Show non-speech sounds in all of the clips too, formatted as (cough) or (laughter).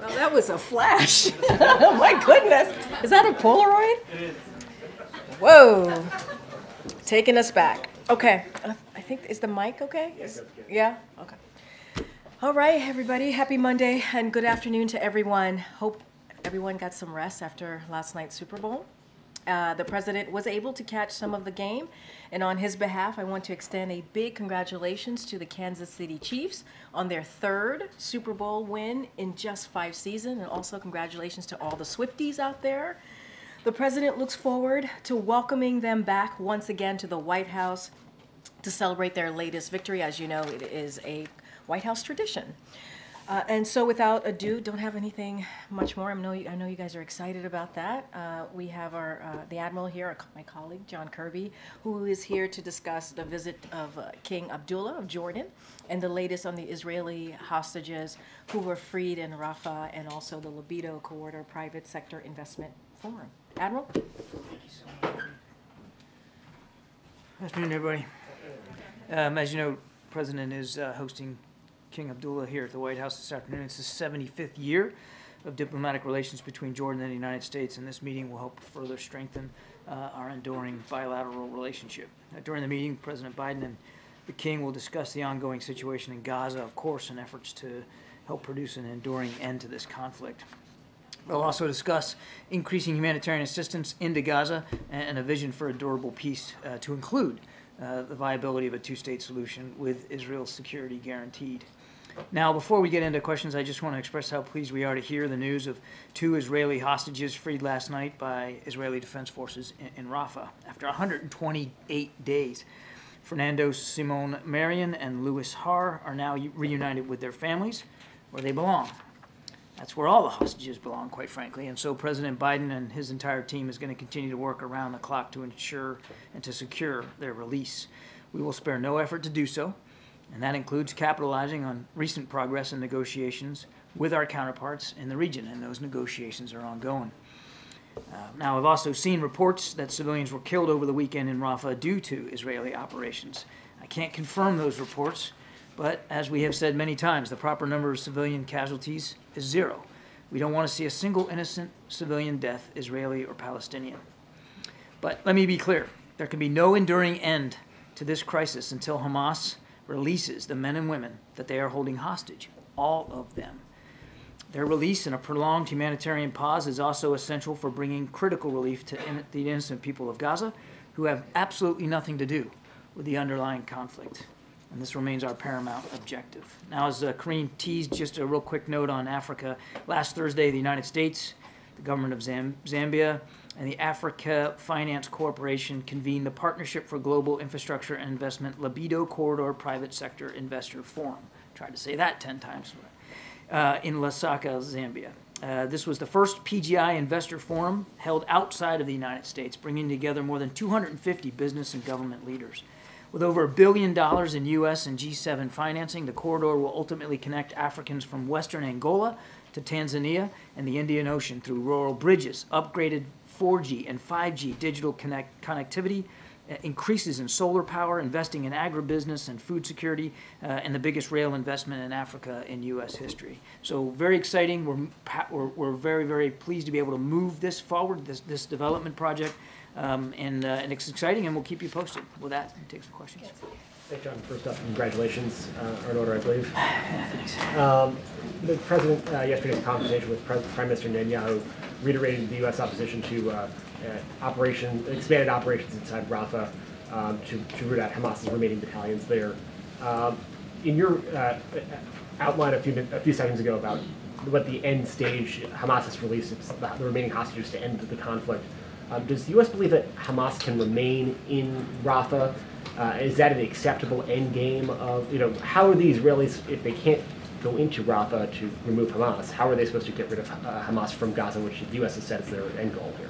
Well, that was a flash. (laughs) My goodness. Is that a Polaroid? It is. Whoa. Taking us back. Okay. I think, is the mic okay? Is- Yeah? Okay. All right, everybody. Happy Monday and good afternoon to everyone. Hope everyone got some rest after last night's Super Bowl. Uh, the president was able to catch some of the game, and on his behalf, I want to extend a big congratulations to the Kansas City Chiefs on their third Super Bowl win in just five seasons, and also congratulations to all the Swifties out there. The president looks forward to welcoming them back once again to the White House to celebrate their latest victory. As you know, it is a White House tradition. Uh, and so, without ado, don't have anything much more. I know you, I know you guys are excited about that. Uh, we have our uh, the admiral here, my colleague John Kirby, who is here to discuss the visit of uh, King Abdullah of Jordan and the latest on the Israeli hostages who were freed in Rafah, and also the Lobito Corridor Private Sector Investment Forum. Admiral. Good afternoon, everybody. Um, as you know, President is uh, hosting King Abdullah here at the White House this afternoon. It's the 75th year of diplomatic relations between Jordan and the United States, and this meeting will help further strengthen uh, our enduring bilateral relationship. Uh, during the meeting, President Biden and the King will discuss the ongoing situation in Gaza, of course, and efforts to help produce an enduring end to this conflict. They'll also discuss increasing humanitarian assistance into Gaza and a vision for a durable peace uh, to include uh, the viability of a two state solution with Israel's security guaranteed. Now, before we get into questions, I just want to express how pleased we are to hear the news of two Israeli hostages freed last night by Israeli Defense Forces in, in Rafah after 128 days. Fernando Simon Marman and Louis Har are now reunited with their families where they belong. That's where all the hostages belong, quite frankly. And so President Biden and his entire team is going to continue to work around the clock to ensure and to secure their release. We will spare no effort to do so and that includes capitalizing on recent progress in negotiations with our counterparts in the region, and those negotiations are ongoing. Uh, now, I've also seen reports that civilians were killed over the weekend in Rafah due to Israeli operations. I can't confirm those reports, but as we have said many times, the proper number of civilian casualties is zero. We don't want to see a single innocent civilian death, Israeli or Palestinian. But let me be clear there can be no enduring end to this crisis until Hamas releases the men and women that they are holding hostage, all of them. Their release and a prolonged humanitarian pause is also essential for bringing critical relief to in- the innocent people of Gaza who have absolutely nothing to do with the underlying conflict. And this remains our paramount objective. Now, as uh, Karine teased, just a real quick note on Africa. Last Thursday, the United States, the government of Zam- Zambia, and the Africa Finance Corporation convened the Partnership for Global Infrastructure and Investment Lobito Corridor Private Sector Investor Forum. Tried to say that 10 times uh, in Lusaka, Zambia. Uh, this was the first PGI investor forum held outside of the United States, bringing together more than 250 business and government leaders. With over a billion dollars in U.S. and G7 financing, the corridor will ultimately connect Africans from western Angola to Tanzania and the Indian Ocean through rural bridges, upgraded 4G and 5G digital connect, connectivity, uh, increases in solar power, investing in agribusiness and food security, uh, and the biggest rail investment in Africa in U.S. history. So very exciting. We're, we're, we're very, very pleased to be able to move this forward, this, this development project, um, and, uh, and it's exciting, and we'll keep you posted. With that, take some questions. Thanks, John. First up, congratulations uh, order, I believe. (sighs) Thanks. Um, the president uh, yesterday's conversation with Pre- Prime Minister Netanyahu reiterated the U.S. opposition to uh, uh, operation expanded operations inside Rafah um, to, to root out Hamas's remaining battalions there. Um, in your uh, outline a few a few seconds ago about what the end stage Hamas has released the, the remaining hostages to end the conflict. Um, does the U.S. believe that Hamas can remain in Rafah? Uh, is that an acceptable end game of, you know, how are the Israelis, if they can't go into Rafah to remove Hamas, how are they supposed to get rid of uh, Hamas from Gaza, which the U.S. has said is their end goal here?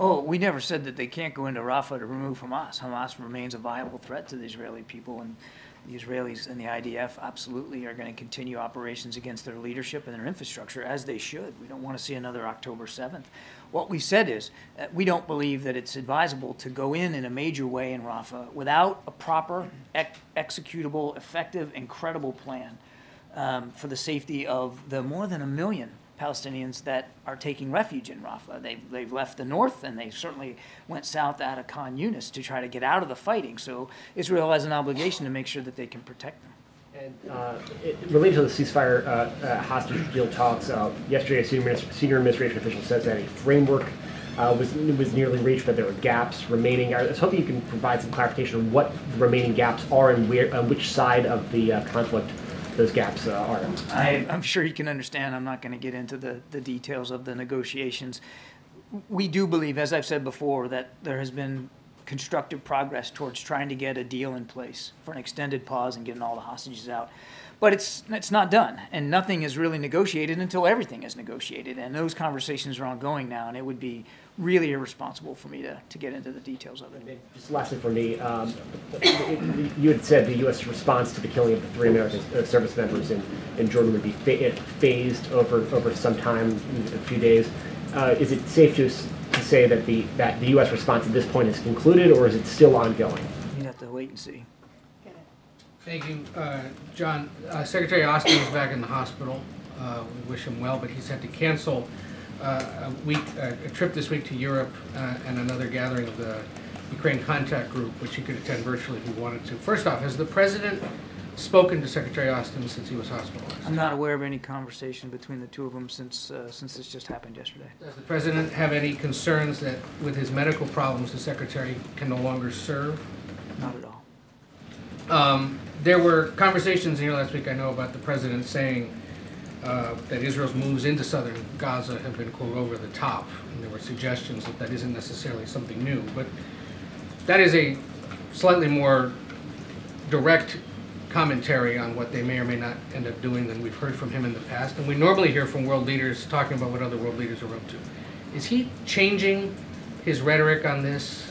Oh, we never said that they can't go into Rafah to remove Hamas. Hamas remains a viable threat to the Israeli people, and the Israelis and the IDF absolutely are going to continue operations against their leadership and their infrastructure, as they should. We don't want to see another October 7th. What we said is that we don't believe that it's advisable to go in in a major way in Rafah without a proper, ec- executable, effective, and credible plan um, for the safety of the more than a million Palestinians that are taking refuge in Rafah. They've, they've left the north and they certainly went south out of Khan Yunis to try to get out of the fighting. So Israel has an obligation to make sure that they can protect them. And uh, it- related to the ceasefire uh, uh, hostage deal talks, uh, yesterday a senior, senior administration official says that a framework uh, was was nearly reached, but there were gaps remaining. I was hoping you can provide some clarification on what the remaining gaps are and where, on which side of the uh, conflict those gaps uh, are. I, I'm sure you can understand, I'm not going to get into the, the details of the negotiations. We do believe, as I've said before, that there has been constructive progress towards trying to get a deal in place for an extended pause and getting all the hostages out. But it's, it's not done, and nothing is really negotiated until everything is negotiated. And those conversations are ongoing now, and it would be really irresponsible for me to, to get into the details of it. Just lastly for me, um, you had said the U.S. response to the killing of the three American uh, service members in, in Jordan would be fa- phased over over some time, a few days. Uh, is it safe to, to say that the that the U.S. response at this point is concluded, or is it still ongoing? You have to wait and see. Thank you, uh, John. Uh, Secretary Austin is back in the hospital. Uh, We wish him well, but he's had to cancel uh, a week, uh, a trip this week to Europe uh, and another gathering of the Ukraine Contact Group, which he could attend virtually if he wanted to. First off, has the president spoken to Secretary Austin since he was hospitalized? I'm not aware of any conversation between the two of them since, uh, since this just happened yesterday. Does the president have any concerns that with his medical problems, the secretary can no longer serve? Not at all. Um, there were conversations here last week, I know, about the president saying uh, that Israel's moves into southern Gaza have been, quote, over the top. And there were suggestions that that isn't necessarily something new. But that is a slightly more direct commentary on what they may or may not end up doing than we've heard from him in the past. And we normally hear from world leaders talking about what other world leaders are up to. Is he changing his rhetoric on this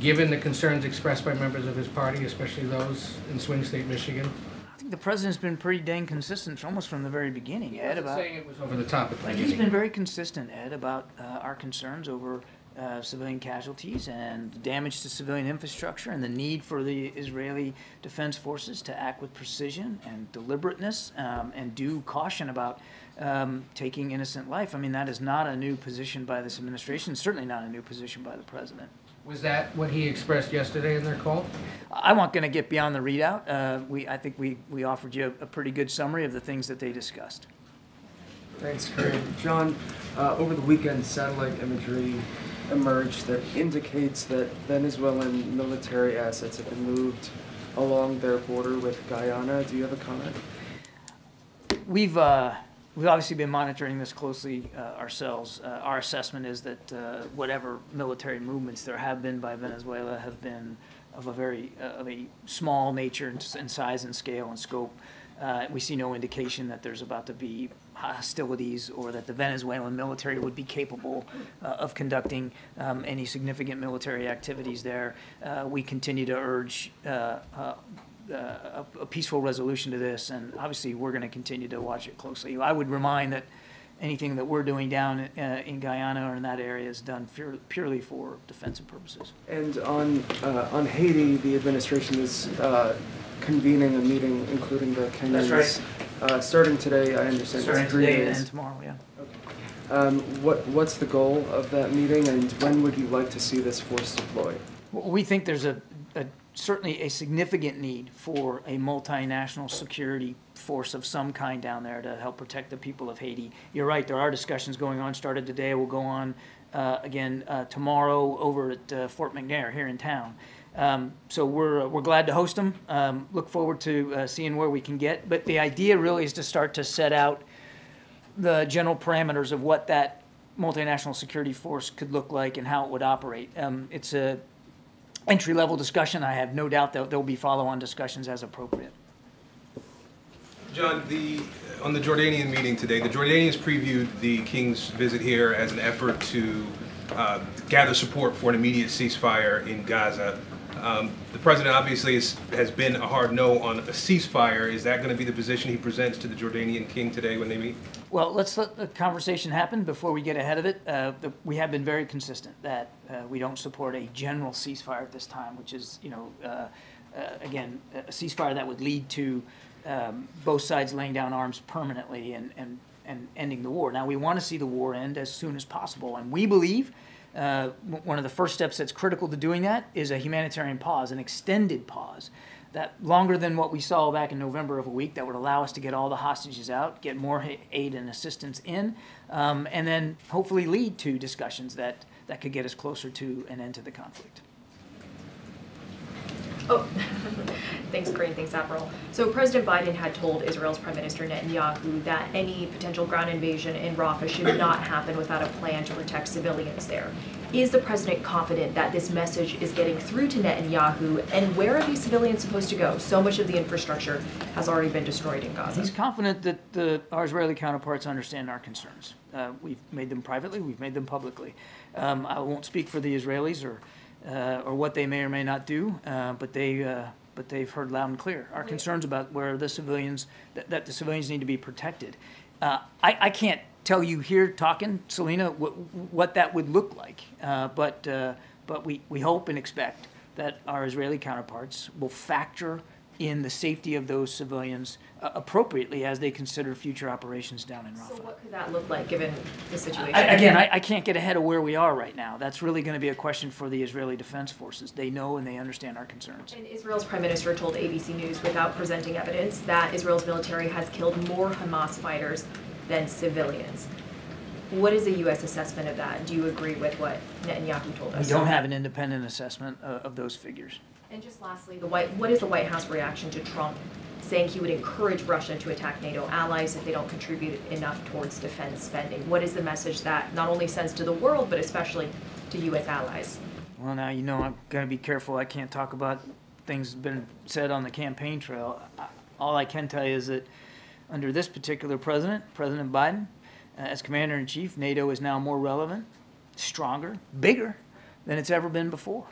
given the concerns expressed by members of his party, especially those in swing state Michigan? I think the president's been pretty dang consistent almost from the very beginning, Ed, about. saying it was over the top at the Like, he's been very consistent, Ed, about uh, our concerns over uh, civilian casualties and damage to civilian infrastructure and the need for the Israeli Defense Forces to act with precision and deliberateness um, and due caution about um, taking innocent life. I mean, that is not a new position by this administration, certainly not a new position by the president. Was that what he expressed yesterday in their call? I'm not going to get beyond the readout. Uh, we, I think we, we offered you a, a pretty good summary of the things that they discussed. Thanks, Craig. John, uh, over the weekend, satellite imagery emerged that indicates that Venezuelan military assets have been moved along their border with Guyana. Do you have a comment? We've, uh, we've obviously been monitoring this closely uh, ourselves. Uh, Our assessment is that uh, whatever military movements there have been by Venezuela have been of a very, uh, of a small nature and size and scale and scope. Uh, We see no indication that there's about to be hostilities or that the Venezuelan military would be capable uh, of conducting um, any significant military activities there. Uh, We continue to urge uh, uh, uh, a a peaceful resolution to this, and obviously, we're going to continue to watch it closely. I would remind that anything that we're doing down uh, in Guyana or in that area is done pure- purely for defensive purposes. And on, uh, on Haiti, the administration is uh, convening a meeting, including the Kenyans. That's Uh, starting today, I understand Starting three today days. and tomorrow, yeah. Um, what, what's the goal of that meeting, and when would you like to see this force deployed? Well, We think there's a, a, certainly a significant need for a multinational security force of some kind down there to help protect the people of Haiti. You're right, there are discussions going on, started today, will go on uh, again uh, tomorrow over at uh, Fort McNair here in town. Um, So we're, we're glad to host them, um, look forward to uh, seeing where we can get. But the idea really is to start to set out the general parameters of what that multinational security force could look like and how it would operate. Um, It's a entry-level discussion. I have no doubt that there'll be follow-on discussions as appropriate. John, the, on the Jordanian meeting today, the Jordanians previewed the king's visit here as an effort to uh, gather support for an immediate ceasefire in Gaza. Um, The president obviously is- has been a hard no on a ceasefire. Is that going to be the position he presents to the Jordanian king today when they meet? Well, let's let the conversation happen before we get ahead of it. Uh, the, we have been very consistent that uh, we don't support a general ceasefire at this time, which is, you know, uh, uh, again, a ceasefire that would lead to um, both sides laying down arms permanently and, and, and ending the war. Now, we want to see the war end as soon as possible, and we believe uh, one of the first steps that's critical to doing that is a humanitarian pause, an extended pause that longer than what we saw back in November of a week that would allow us to get all the hostages out, get more aid and assistance in, um, and then hopefully lead to discussions that, that could get us closer to an end to the conflict. Oh, (laughs) thanks, Karine. Thanks, Admiral. So President Biden had told Israel's Prime Minister Netanyahu that any potential ground invasion in Rafah should not happen without a plan to protect civilians there. Is the president confident that this message is getting through to Netanyahu? And where are these civilians supposed to go? So much of the infrastructure has already been destroyed in Gaza. He's confident that the, our Israeli counterparts understand our concerns. Uh, we've made them privately, we've made them publicly. Um, I won't speak for the Israelis or, uh, or what they may or may not do, uh, but they, uh, but they've heard loud and clear our concerns about where the civilians, that, that the civilians need to be protected. Uh, I, I can't tell you here talking, Selina, what, what that would look like, uh, but, uh, but we, we hope and expect that our Israeli counterparts will factor in the safety of those civilians uh, appropriately as they consider future operations down in Rafah. So what could that look like given the situation? I, again, I, I can't get ahead of where we are right now. That's really going to be a question for the Israeli Defense Forces. They know and they understand our concerns. And Israel's prime minister told ABC News without presenting evidence that Israel's military has killed more Hamas fighters than civilians. What is the U.S. assessment of that? Do you agree with what Netanyahu told us? We don't have an independent assessment of, of those figures. And just lastly, the White, what is the White House reaction to Trump saying he would encourage Russia to attack NATO allies if they don't contribute enough towards defense spending? What is the message that not only sends to the world, but especially to U.S. allies? Well, now you know I'm going to be careful. I can't talk about things that have been said on the campaign trail. All I can tell you is that under this particular president, President Biden, uh, as commander in chief, NATO is now more relevant, stronger, bigger than it's ever been before.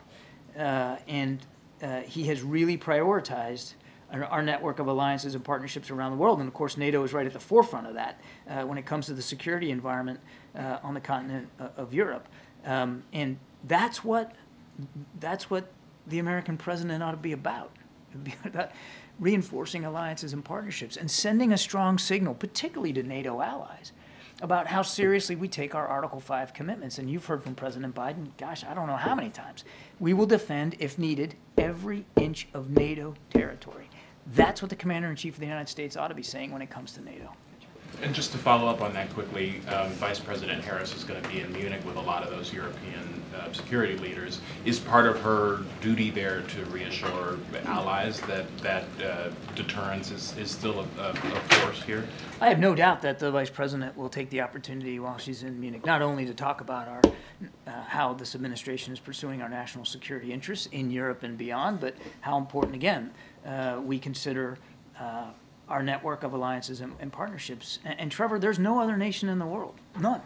Uh, and uh, he has really prioritized our, network of alliances and partnerships around the world. And of course, NATO is right at the forefront of that uh, when it comes to the security environment uh, on the continent uh, of Europe. Um, and that's what that's what the American president ought to be about. (laughs) Reinforcing alliances and partnerships and sending a strong signal, particularly to NATO allies, about how seriously we take our Article 5 commitments. And you've heard from President Biden, gosh, I don't know how many times. We will defend, if needed, every inch of NATO territory. That's what the Commander in Chief of the United States ought to be saying when it comes to NATO. And just to follow up on that quickly, um, Vice President Harris is going to be in Munich with a lot of those European uh, security leaders. Is part of her duty there to reassure allies that that uh, deterrence is, is still a, a, a force here? I have no doubt that the vice president will take the opportunity while she's in Munich, not only to talk about our, uh, how this administration is pursuing our national security interests in Europe and beyond, but how important, again, uh, we consider uh, our network of alliances and, and partnerships. And, and Trevor, there's no other nation in the world, none,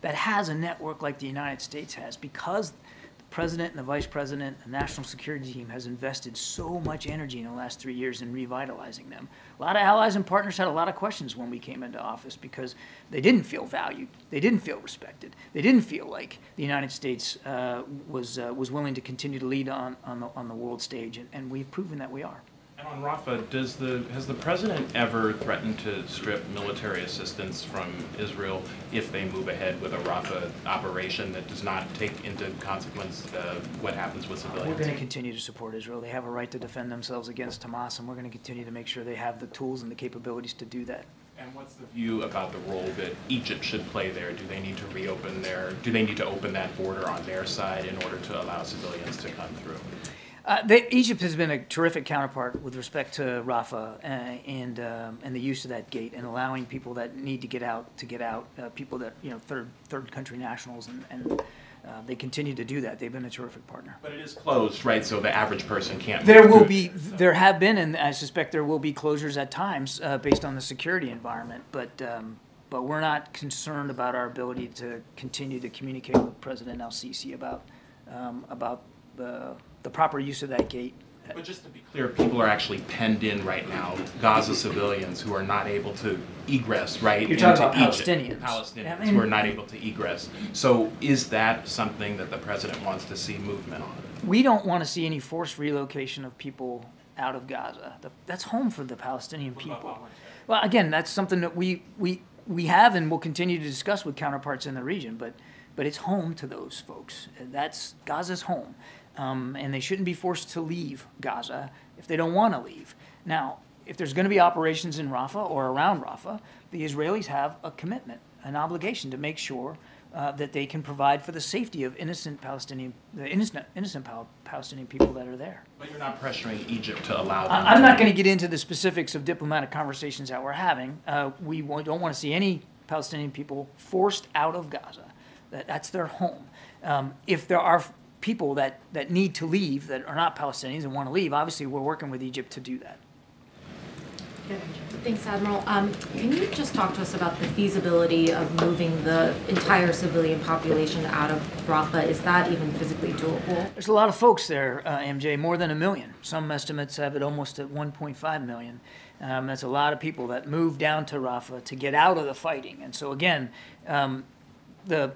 that has a network like the United States has because the president and the vice president, the national security team has invested so much energy in the last three years in revitalizing them. A lot of allies and partners had a lot of questions when we came into office because they didn't feel valued, they didn't feel respected, they didn't feel like the United States uh, was uh, was willing to continue to lead on on the on the world stage, and, and we've proven that we are. And on Rafah, does the has the president ever threatened to strip military assistance from Israel if they move ahead with a Rafah operation that does not take into consequence uh, what happens with civilians? We're going to continue to support Israel. They have a right to defend themselves against Hamas, and we're going to continue to make sure they have the tools and the capabilities to do that. And what's the view about the role that Egypt should play there? Do they need to reopen their, do they need to open that border on their side in order to allow civilians to come through? Uh, they, Egypt has been a terrific counterpart with respect to Rafah uh, and um, and the use of that gate and allowing people that need to get out to get out. Uh, people that you know third third country nationals and, and uh, they continue to do that. They've been a terrific partner. But it is closed, right, so the average person can't. There will be, there have been, and I suspect there will be closures at times uh, based on the security environment. But um, but we're not concerned about our ability to continue to communicate with President El-Sisi about, um, about the, the proper use of that gate. But just to be clear, people are actually penned in right now, Gaza civilians who are not able to egress, right? You're talking into about Egypt. Palestinians. Palestinians I mean- who are not able to egress. So is that something that the president wants to see movement on? We don't want to see any forced relocation of people out of Gaza. The- That's home for the Palestinian people. Well, again, that's something that we, we, we have and will continue to discuss with counterparts in the region, but, but it's home to those folks. That's, Gaza's home. Um, and they shouldn't be forced to leave Gaza if they don't want to leave. Now, if there's going to be operations in Rafah or around Rafah, the Israelis have a commitment, an obligation to make sure uh, that they can provide for the safety of innocent Palestinian, the innocent, innocent Pal- Palestinian people that are there. But you're not pressuring Egypt to allow them. I- I'm not going to get into the specifics of diplomatic conversations that we're having. Uh, we wa- don't want to see any Palestinian people forced out of Gaza. That, that's their home. Um, if there are people that, that need to leave that are not Palestinians and want to leave, obviously we're working with Egypt to do that. Good. Thanks, Admiral. Um, Can you just talk to us about the feasibility of moving the entire civilian population out of Rafah? Is that even physically doable? There's a lot of folks there, uh, MJ, more than a million. Some estimates have it almost at 1.5 million. Um, that's a lot of people that move down to Rafah to get out of the fighting. And so, again, um, the,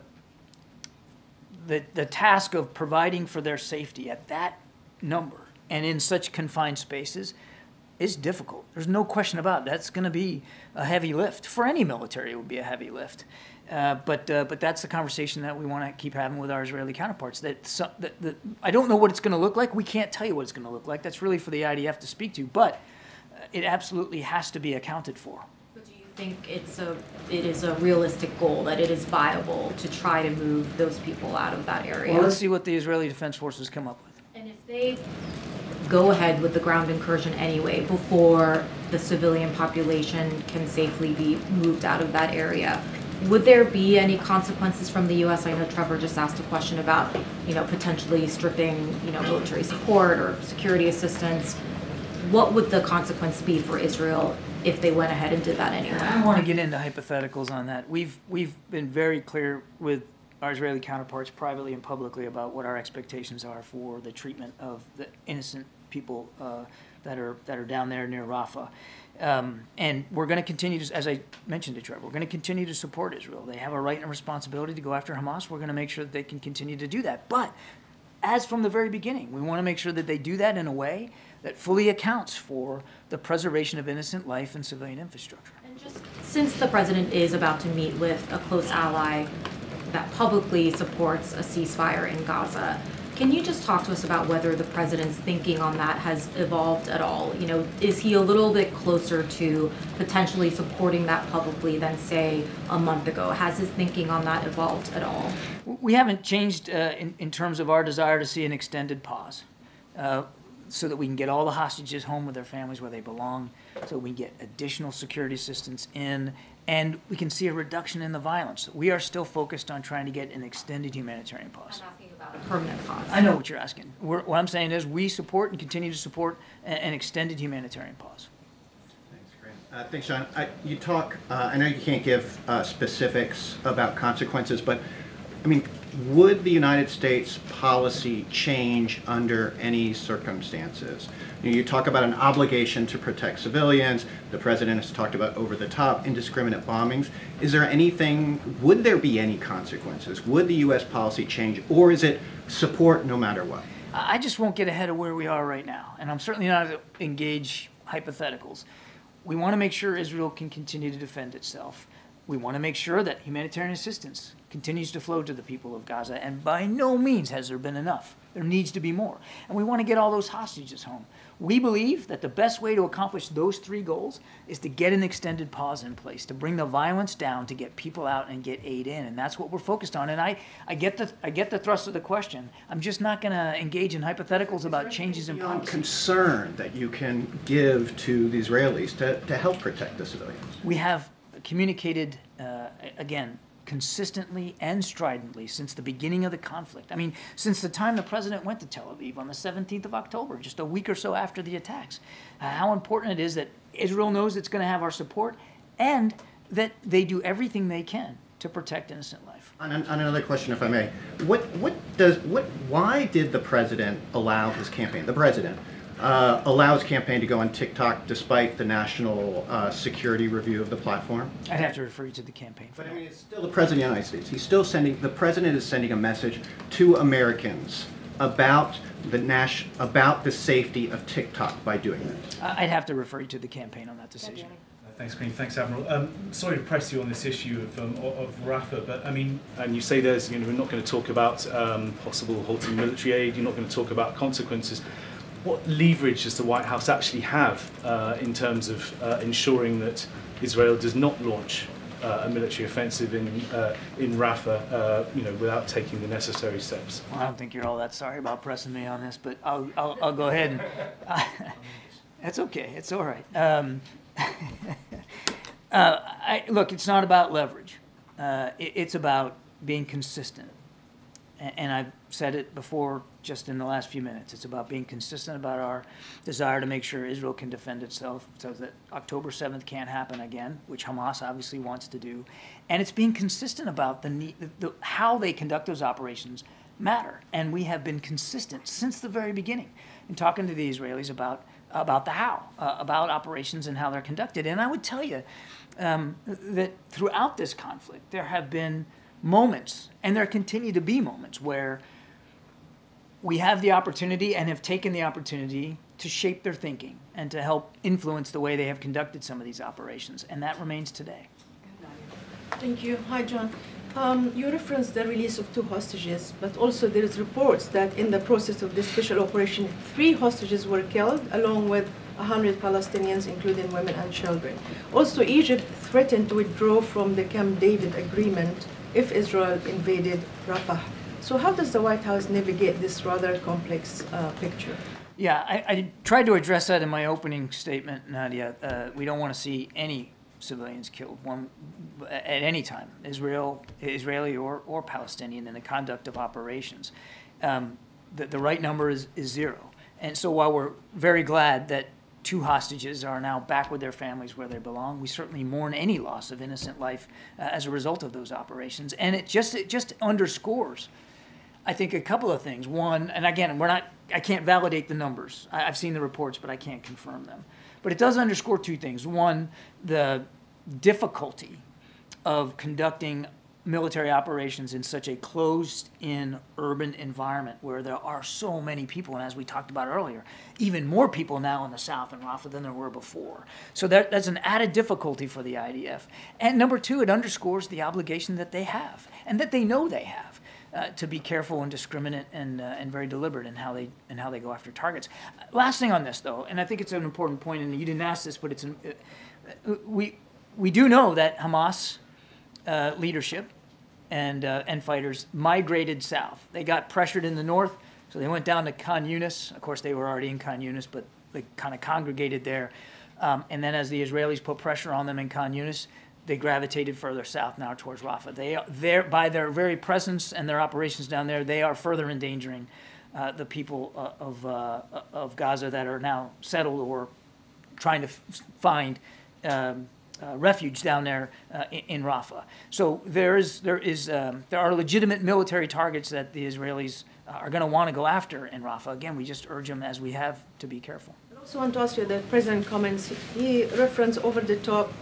the, the task of providing for their safety at that number and in such confined spaces is difficult. There's no question about it. That's going to be a heavy lift. For any military, it would be a heavy lift. Uh, but uh, but that's the conversation that we want to keep having with our Israeli counterparts. That, that, that I don't know what it's going to look like. We can't tell you what it's going to look like. That's really for the IDF to speak to. But uh, it absolutely has to be accounted for. Think it's a, it is a realistic goal, that it is viable to try to move those people out of that area? Well, let's see what the Israeli Defense Forces come up with. And if they go ahead with the ground incursion anyway, before the civilian population can safely be moved out of that area, would there be any consequences from the U.S.? I know Trevor just asked a question about, you know, potentially stripping, you know, military support or security assistance. What would the consequence be for Israel if they went ahead and did that anyway. I don't want to get into hypotheticals on that. We've we've been very clear with our Israeli counterparts privately and publicly about what our expectations are for the treatment of the innocent people uh, that are that are down there near Rafah. Um, and we're going to continue to, as I mentioned to Trevor, we're going to continue to support Israel. They have a right and responsibility to go after Hamas. We're going to make sure that they can continue to do that. But as from the very beginning, we want to make sure that they do that in a way that fully accounts for the preservation of innocent life and civilian infrastructure. And just since the president is about to meet with a close ally that publicly supports a ceasefire in Gaza, can you just talk to us about whether the president's thinking on that has evolved at all? You know, is he a little bit closer to potentially supporting that publicly than, say, a month ago? Has his thinking on that evolved at all? We haven't changed uh, in, in terms of our desire to see an extended pause uh, so that we can get all the hostages home with their families where they belong, so we get additional security assistance in, and we can see a reduction in the violence. We are still focused on trying to get an extended humanitarian pause. I'm asking about a permanent pause. I know what you're asking. We're, what I'm saying is we support and continue to support a- an extended humanitarian pause. Thanks, Grant. Uh, Thanks, John. I- You talk, uh, I know you can't give uh, specifics about consequences, but, I mean, would the United States policy change under any circumstances? You know, You talk about an obligation to protect civilians, the president has talked about over-the-top indiscriminate bombings. Is there anything, would there be any consequences? Would the U.S. policy change, or is it support no matter what? I just won't get ahead of where we are right now, and I'm certainly not to engage hypotheticals. We want to make sure Israel can continue to defend itself. We want to make sure that humanitarian assistance continues to flow to the people of Gaza, and by no means has there been enough. There needs to be more. And we want to get all those hostages home. We believe that the best way to accomplish those three goals is to get an extended pause in place, to bring the violence down, to get people out and get aid in. And that's what we're focused on. And I, I, get, the, I get the thrust of the question. I'm just not going to engage in hypotheticals about changes in policy. concern that you can give to the Israelis to, to help protect the civilians? We have communicated, uh, again, consistently and stridently since the beginning of the conflict. I mean, since the time the president went to Tel Aviv on the 17th of October, just a week or so after the attacks, uh, how important it is that Israel knows it's going to have our support and that they do everything they can to protect innocent life. On, on another question, if I may, what, what does, what, why did the president allow his campaign, the president, uh, allow his campaign to go on TikTok despite the national uh, security review of the platform? I'd have to refer you to the campaign for But I mean, it's still the president of the United States. He's still sending, the president is sending a message to Americans about the Nash, about the safety of TikTok by doing this. I- I'd have to refer you to the campaign on that decision. Thanks, Green. Thanks, Admiral. Um, sorry to press you on this issue of, um, of Rafah, but I mean, and you say there's, you know, we're not going to talk about um, possible halting military aid. You're not going to talk about consequences. What leverage does the White House actually have uh, in terms of uh, ensuring that Israel does not launch uh, a military offensive in uh, in Rafah, uh, you know, without taking the necessary steps? Well, I don't think you're all that sorry about pressing me on this, but I'll, I'll, I'll go ahead and, (laughs) that's okay, it's all right. Um, (laughs) uh, I, look, it's not about leverage. It, it's about being consistent. And I've said it before, just in the last few minutes. It's about being consistent about our desire to make sure Israel can defend itself so that October 7th can't happen again, which Hamas obviously wants to do. And it's being consistent about the, need, the, how they conduct those operations matter. And we have been consistent since the very beginning in talking to the Israelis about, about the how, uh, about operations and how they're conducted. And I would tell you um, that throughout this conflict, there have been moments, and there continue to be moments, where we have the opportunity and have taken the opportunity to shape their thinking and to help influence the way they have conducted some of these operations. And that remains today. Thank you. Hi, John. Um, you referenced the release of two hostages, but also there is reports that in the process of this special operation, three hostages were killed, along with 100 Palestinians, including women and children. Also, Egypt threatened to withdraw from the Camp David agreement if Israel invaded Rafah. So how does the White House navigate this rather complex uh, picture? Yeah, I, I tried to address that in my opening statement, Nadia. Uh, we don't want to see any civilians killed one at any time, Israel, Israeli or, or Palestinian, in the conduct of operations. Um, the, the right number is, is zero. And so while we're very glad that two hostages are now back with their families where they belong, we certainly mourn any loss of innocent life uh, as a result of those operations. And it just, it just underscores I think a couple of things. One, and again, we're not, I can't validate the numbers. I, I've seen the reports, but I can't confirm them. But it does underscore two things. One, the difficulty of conducting military operations in such a closed in urban environment where there are so many people, and as we talked about earlier, even more people now in the south and Rafah than there were before. So that, that's an added difficulty for the IDF. And number two, it underscores the obligation that they have and that they know they have uh, to be careful and discriminate and, uh, and very deliberate in how they and how they go after targets. Last thing on this though, and I think it's an important point, and you didn't ask this, but it's an, uh, we we do know that Hamas uh, leadership and uh, and fighters migrated south. They got pressured in the north, so they went down to Khan Yunis. Of course, they were already in Khan Yunis, but they kind of congregated there. Um, and then as the Israelis put pressure on them in Khan Yunis, they gravitated further south now towards Rafah. They there by their very presence and their operations down there. They are further endangering uh, the people uh, of uh, of Gaza that are now settled or trying to find um, uh, refuge down there uh, in, in Rafah. So there is there is um, there are legitimate military targets that the Israelis are going to want to go after in Rafah. Again, we just urge them as we have to be careful. I also want to ask you that President comments, he referenced over the top,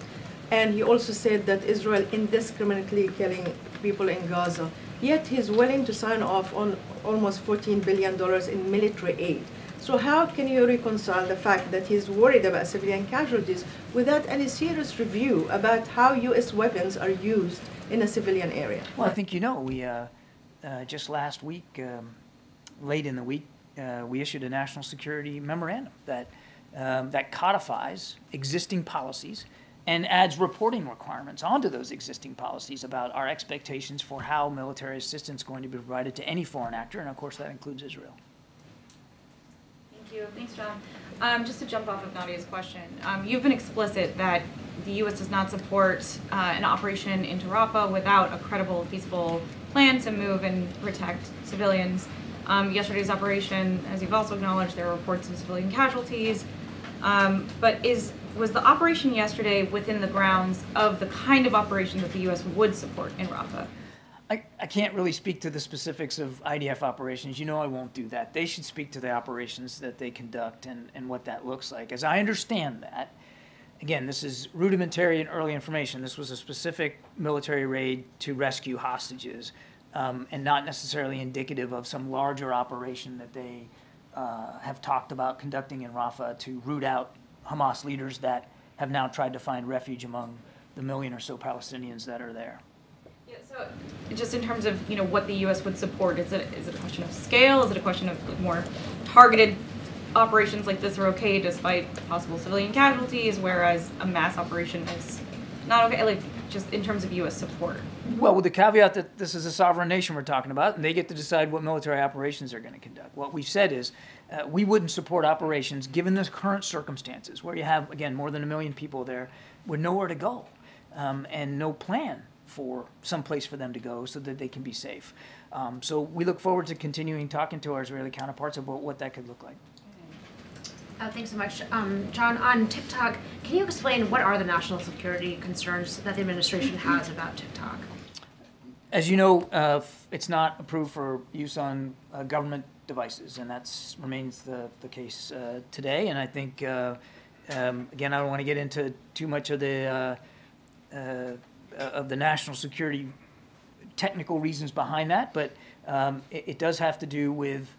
and he also said that Israel indiscriminately killing people in Gaza. Yet he's willing to sign off on almost $14 billion in military aid. So how can you reconcile the fact that he's worried about civilian casualties without any serious review about how U.S. weapons are used in a civilian area? Well, I think you know, we uh, uh, just last week, um, late in the week, uh, we issued a national security memorandum that um, that codifies existing policies and adds reporting requirements onto those existing policies about our expectations for how military assistance is going to be provided to any foreign actor, and of course that includes Israel. Thank you. Thanks, John. Um, just to jump off of Nadia's question, um, you've been explicit that the U.S. does not support uh, an operation into Rafah without a credible, feasible plan to move and protect civilians. Um, yesterday's operation, as you've also acknowledged, there were reports of civilian casualties. Um, but is was the operation yesterday within the grounds of the kind of operation that the U.S. would support in Rafah? I, I can't really speak to the specifics of IDF operations. You know I won't do that. They should speak to the operations that they conduct and, and what that looks like. As I understand that, again, this is rudimentary and early information. This was a specific military raid to rescue hostages um, and not necessarily indicative of some larger operation that they uh, have talked about conducting in Rafah to root out Hamas leaders that have now tried to find refuge among the million or so Palestinians that are there. Yeah, so just in terms of, you know, what the U.S. would support, is it, is it a question of scale? Is it a question of more targeted operations like this are okay despite possible civilian casualties, whereas a mass operation is not okay? Like, just in terms of U.S. support. Well, with the caveat that this is a sovereign nation we're talking about, and they get to decide what military operations they're going to conduct. What we've said is uh, we wouldn't support operations given the current circumstances, where you have, again, more than a million people there with nowhere to go um, and no plan for some place for them to go so that they can be safe. Um, so we look forward to continuing talking to our Israeli counterparts about what that could look like. Uh, thanks so much. Um, John, on TikTok, can you explain what are the national security concerns that the administration has about TikTok? As you know, uh, it's not approved for use on uh, government devices, and that remains the, the case uh, today. And I think, uh, um, again, I don't want to get into too much of the uh, of the national security technical reasons behind that, but um, it, it does have to do with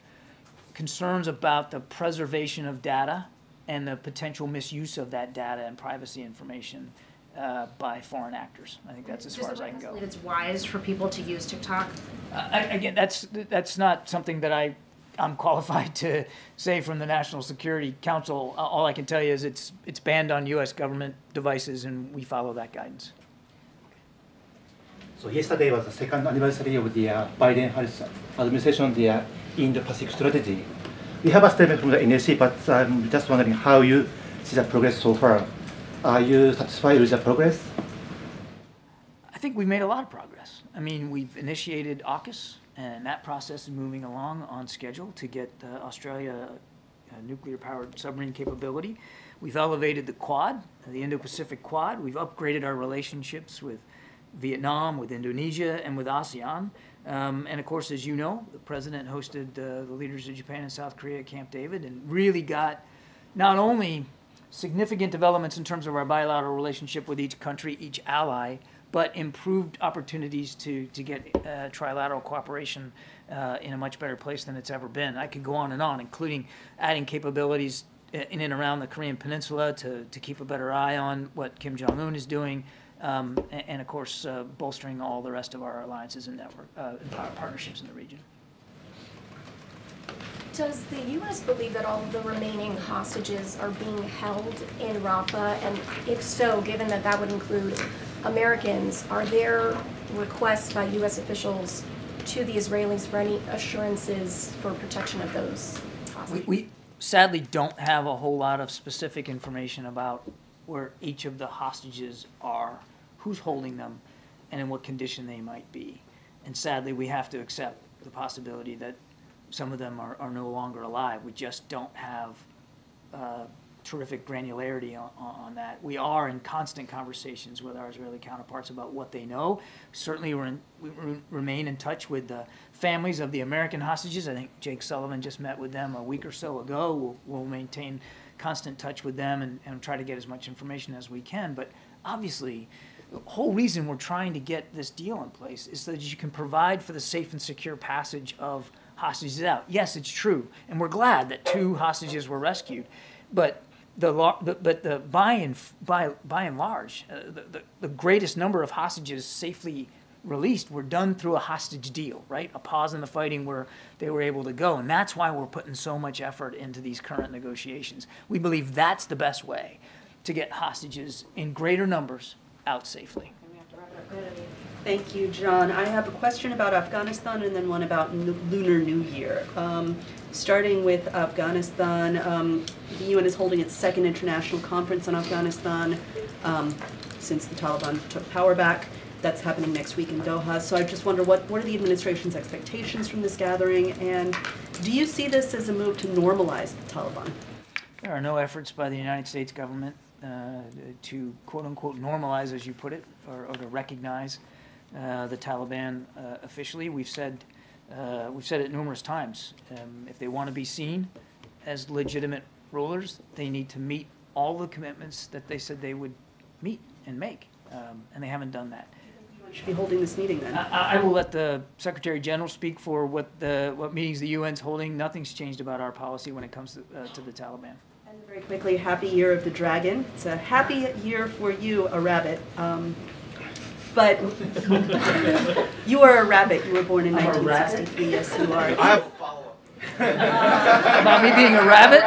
concerns about the preservation of data and the potential misuse of that data and privacy information uh, by foreign actors. I think that's as Does far as I can go. It's wise for people to use TikTok? Uh, I- Again, that's, that's not something that I, I'm (laughs) qualified to say from the National Security Council. All I can tell you is it's, it's banned on US government devices and we follow that guidance. So yesterday was the second anniversary of the uh, Biden-Harris administration, the uh, Indo-Pacific strategy. We have a statement from the NSC, but I'm just wondering how you see the progress so far. Are you satisfied with the progress? I think we've made a lot of progress. I mean, we've initiated AUKUS, and that process is moving along on schedule to get uh, Australia a nuclear-powered submarine capability. We've elevated the Quad, the Indo-Pacific Quad. We've upgraded our relationships with Vietnam, with Indonesia, and with ASEAN. Um, and of course, as you know, the president hosted uh, the leaders of Japan and South Korea at Camp David and really got not only significant developments in terms of our bilateral relationship with each country, each ally, but improved opportunities to, to get uh, trilateral cooperation uh, in a much better place than it's ever been. I could go on and on, including adding capabilities in and around the Korean Peninsula to, to keep a better eye on what Kim Jong Un is doing, um, and, and of course, uh, bolstering all the rest of our alliances and network uh, and par- partnerships in the region. Does the U.S. believe that all of the remaining hostages are being held in Rafah? And if so, given that that would include Americans, are there requests by U.S. officials to the Israelis for any assurances for protection of those We, hostages? we sadly don't have a whole lot of specific information about where each of the hostages are, who's holding them, and in what condition they might be. And sadly, we have to accept the possibility that some of them are, are no longer alive. We just don't have uh, terrific granularity on, on that. We are in constant conversations with our Israeli counterparts about what they know. Certainly, we're in, we re- remain in touch with the families of the American hostages. I think Jake Sullivan just met with them a week or so ago. We'll, we'll maintain constant touch with them and, and try to get as much information as we can. But obviously, the whole reason we're trying to get this deal in place is so that you can provide for the safe and secure passage of hostages out. Yes, it's true, and we're glad that two hostages were rescued, but the, but the by and by by and large, uh, the, the the greatest number of hostages safely released were done through a hostage deal, right? A pause in the fighting where they were able to go, and that's why we're putting so much effort into these current negotiations. We believe that's the best way to get hostages in greater numbers out safely. Thank you, John. I have a question about Afghanistan and then one about N- Lunar New Year. Um, starting with Afghanistan, um, the UN is holding its second international conference on Afghanistan um, since the Taliban took power back. That's happening next week in Doha. So I just wonder what, what are the administration's expectations from this gathering? And do you see this as a move to normalize the Taliban? There are no efforts by the United States government uh, to quote-unquote normalize, as you put it, or or to recognize uh, the Taliban uh, officially. We've said, uh, we've said it numerous times. Um, If they want to be seen as legitimate rulers, they need to meet all the commitments that they said they would meet and make, Um, and they haven't done that. We should be holding this meeting then. I, I will let the Secretary General speak for what the, what meetings the UN's holding. Nothing's changed about our policy when it comes to, uh, to the Taliban. Very quickly, happy year of the dragon. It's a happy year for you, a rabbit. Um, But (laughs) you are a rabbit. You were born in I'm 1963. Yes, you are. I have a follow-up. Uh, About me being a rabbit?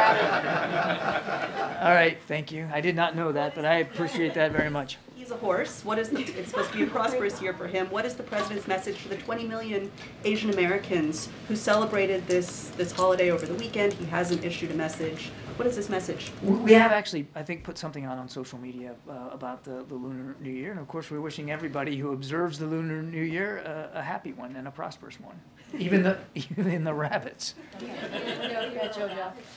All right, thank you. I did not know that, but I appreciate that very much. He's a horse. What is the, it's supposed to be a prosperous year for him. What is the president's message for the 20 million Asian Americans who celebrated this, this holiday over the weekend? He hasn't issued a message. What is this message? We have actually, I think, put something out on social media uh, about the, the Lunar New Year, and of course, we're wishing everybody who observes the Lunar New Year uh, a happy one and a prosperous one, even the (laughs) even the rabbits.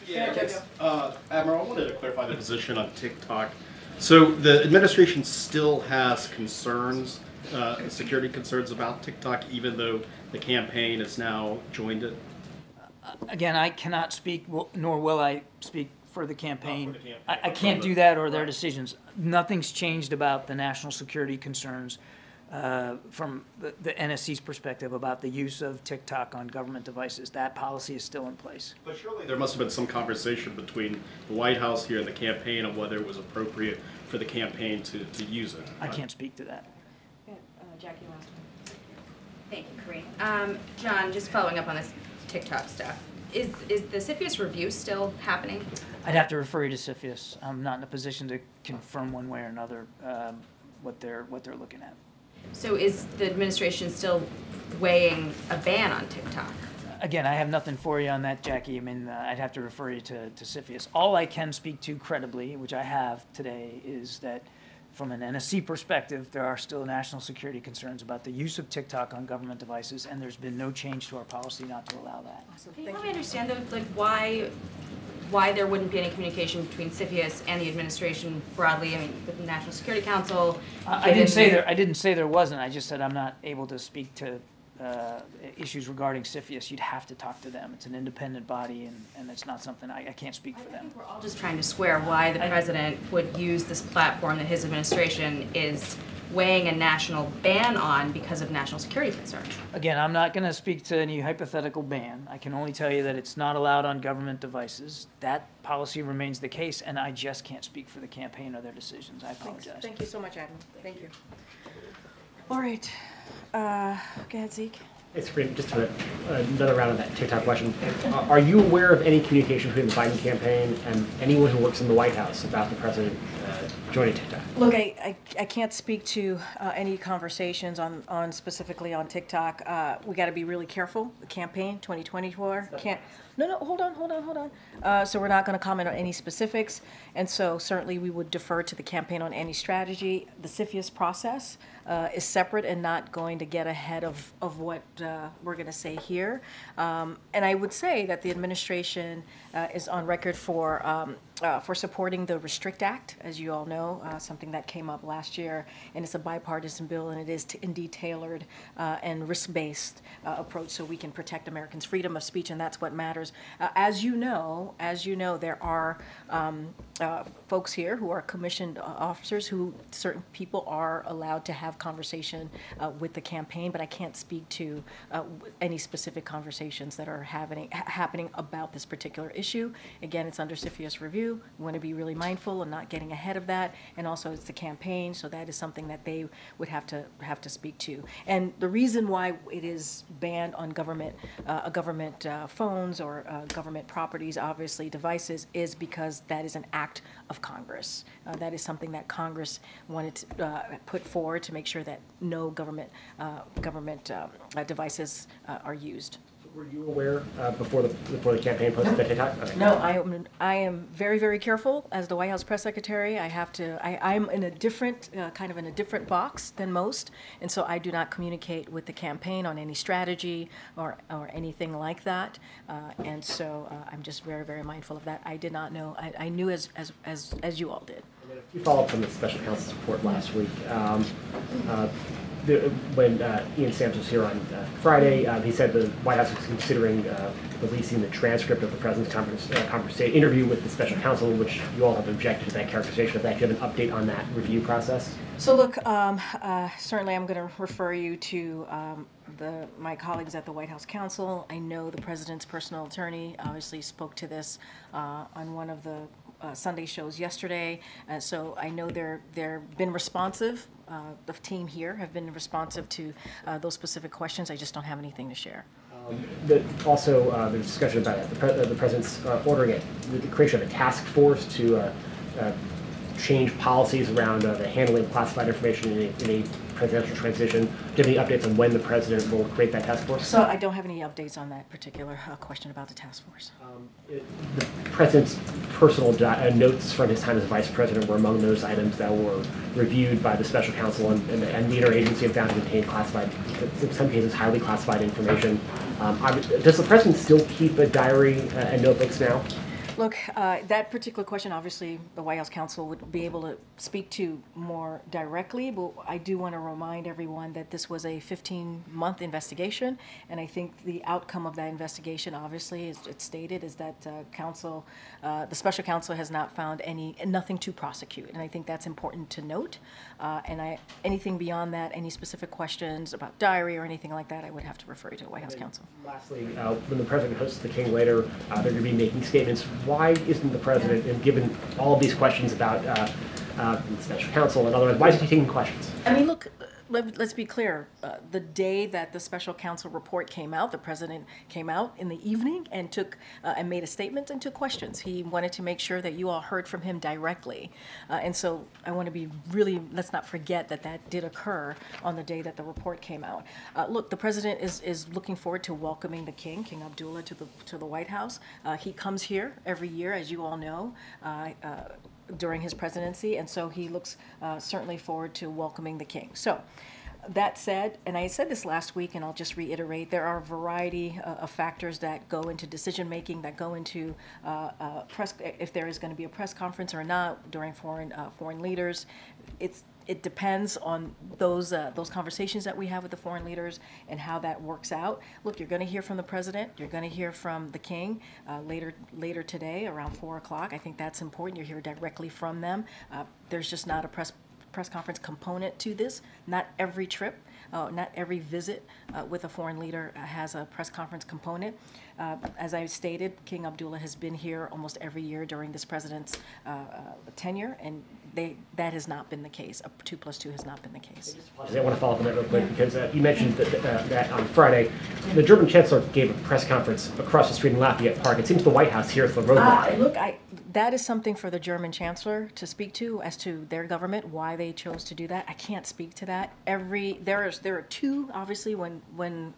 Yes. Uh, Admiral, I wanted to clarify the position on TikTok. So the administration still has concerns, uh, security concerns about TikTok, even though the campaign has now joined it. Again, I cannot speak, w- nor will I speak for the campaign. I, I can't do that or their decisions. Nothing's changed about the national security concerns uh, from the, the NSC's perspective about the use of TikTok on government devices. That policy is still in place. But surely there must have been some conversation between the White House here and the campaign on whether it was appropriate for the campaign to, to use it. I can't speak to that. Jackie, last one. Thank you, Karine. Um, John, just following up on this TikTok stuff, is, is the CFIUS review still happening? I'd have to refer you to CFIUS. I'm not in a position to confirm one way or another um, what they're, what they're looking at. So is the administration still weighing a ban on TikTok? Again, I have nothing for you on that, Jackie. I mean, uh, I'd have to refer you to, to CFIUS. All I can speak to credibly, which I have today, is that from an NSC perspective, there are still national security concerns about the use of TikTok on government devices, and there's been no change to our policy not to allow that. Can you help me understand though, like why, why there wouldn't be any communication between CFIUS and the administration broadly, I mean, with the National Security Council? I I didn't say there, I didn't say there wasn't, I just said I'm not able to speak to uh, issues regarding CFIUS. You'd have to talk to them. It's an independent body, and, and it's not something, I, I can't speak for them. We're all just trying to square why the president would use this platform that his administration is weighing a national ban on because of national security concerns. Again, I'm not going to speak to any hypothetical ban. I can only tell you that it's not allowed on government devices. That policy remains the case, and I just can't speak for the campaign or their decisions. I Thanks. apologize. Thank you so much, Admiral. Thank you. All right. Uh, Go ahead, Zeke. It's great. Just to, another round of that TikTok question. Are- Are you aware of any communication between the Biden campaign and anyone who works in the White House about the president uh, joining TikTok? Look, I, I, I can't speak to uh, any conversations on, on specifically on TikTok. Uh, we got to be really careful. The campaign 2024 can't. No, no, hold on, hold on, hold on. Uh, so we're not going to comment on any specifics, and so certainly we would defer to the campaign on any strategy. The CFIUS process uh, is separate and not going to get ahead of, of what uh, we're going to say here. Um, and I would say that the administration uh, is on record for um, uh, for supporting the Restrict Act, as you all know, uh, something that came up last year, and it's a bipartisan bill, and it is t- indeed tailored uh, and risk-based uh, approach so we can protect Americans' freedom of speech, and that's what matters. Uh, as you know, as you know, there are um, uh, folks here who are commissioned uh, officers who certain people are allowed to have conversation uh, with the campaign, but I can't speak to uh, any specific conversations that are happening ha- happening about this particular issue. Again, it's under CFIUS review. We want to be really mindful and not getting ahead of that. And also, it's the campaign, so that is something that they would have to have to speak to. And the reason why it is banned on government uh, government uh, phones or uh, government properties, obviously devices, is because that is an act of Congress. Uh, that is something that Congress wanted to uh, put forward to make sure that no government uh, government um, uh, devices uh, are used. Were you aware uh, before the before the campaign posted that TikTok? Okay. No, I am, I am very, very careful as the White House press secretary. I have to, I, I'm in a different, uh, kind of in a different box than most. And so I do not communicate with the campaign on any strategy or, or anything like that. Uh, and so uh, I'm just very, very mindful of that. I did not know, I, I knew as, as, as, as you all did. A few follow-up from the special counsel's report last week. Um, uh, the, when uh, Ian Sams was here on uh, Friday, um, he said the White House was considering uh, releasing the transcript of the president's conference, uh, interview with the special counsel, which you all have objected to that characterization of that. Do you have an update on that review process? So look, um, uh, certainly I'm going to refer you to um, the, my colleagues at the White House Counsel. I know the president's personal attorney obviously spoke to this uh, on one of the uh, Sunday shows yesterday. Uh, so I know they're they're been responsive. Uh, the team here have been responsive to uh, those specific questions. I just don't have anything to share. Um, the, also, uh, there's discussion about the, pre- uh, the president's uh, ordering it, the creation of a task force to uh, uh, change policies around uh, the handling of classified information in a, in a presidential transition. Do you have any updates on when the president will create that task force? So I don't have any updates on that particular uh, question about the task force. the president's personal di- uh, notes from his time as vice president were among those items that were reviewed by the special counsel and, and, and the interagency have found to contain classified, in some cases, highly classified information. Um, does the president still keep a diary uh, and notebooks now? Look, uh, that particular question, obviously, the White House counsel would be able to speak to more directly, but I do want to remind everyone that this was a 15-month investigation, and I think the outcome of that investigation, obviously, as it's stated, is that uh, counsel, uh, the special counsel has not found any, nothing to prosecute, and I think that's important to note. Uh, And I, anything beyond that, any specific questions about diary or anything like that, I would have to refer you to the White House counsel. Lastly, uh, when the president hosts the king later, uh, they're going to be making statements. Why isn't the president, and given all these questions about uh, uh, special counsel and otherwise, why isn't he taking questions? I mean, look, let, let's be clear. Uh, the day that the special counsel report came out, the president came out in the evening and took uh, and made a statement and took questions. He wanted to make sure that you all heard from him directly, uh, and so I want to be really. Let's not forget that that did occur on the day that the report came out. Uh, look, the president is is looking forward to welcoming the king, King Abdullah, to the to the White House. Uh, he comes here every year, as you all know. During his presidency, and so he looks uh, certainly forward to welcoming the king. So, that said, and I said this last week, and I'll just reiterate, there are a variety uh, of factors that go into decision making, that go into uh, uh, press, if there is going to be a press conference or not during foreign uh, foreign leaders. It's it depends on those uh, those conversations that we have with the foreign leaders and how that works out. Look, you're going to hear from the president. You're going to hear from the king uh, later later today around four o'clock. I think that's important. You hear directly from them. Uh, there's just not a press press conference component to this. Not every trip, uh, not every visit uh, with a foreign leader uh, has a press conference component. Uh, as I stated, King Abdullah has been here almost every year during this president's uh, tenure, and they, that has not been the case. A two plus two has not been the case. I want to follow up on that real quick because uh, you mentioned that, uh, that on Friday, the German chancellor gave a press conference across the street in Lafayette Park. It seems the White House here is the roadblock. Uh, look, I, that is something for the German chancellor to speak to as to their government, why they chose to do that. I can't speak to that. Every there is there are two obviously when when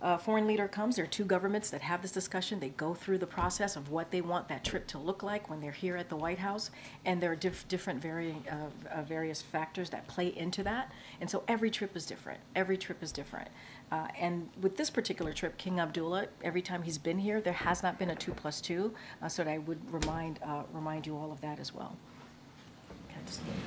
a foreign leader comes, there are two governments that have this discussion. They go through the process of what they want that trip to look like when they're here at the White House, and there are diff- different varying uh, uh, various factors that play into that. And so every trip is different. Every trip is different. Uh, and with this particular trip, King Abdullah, every time he's been here, there has not been a two plus two. Uh, so I would remind uh, remind you all of that as well.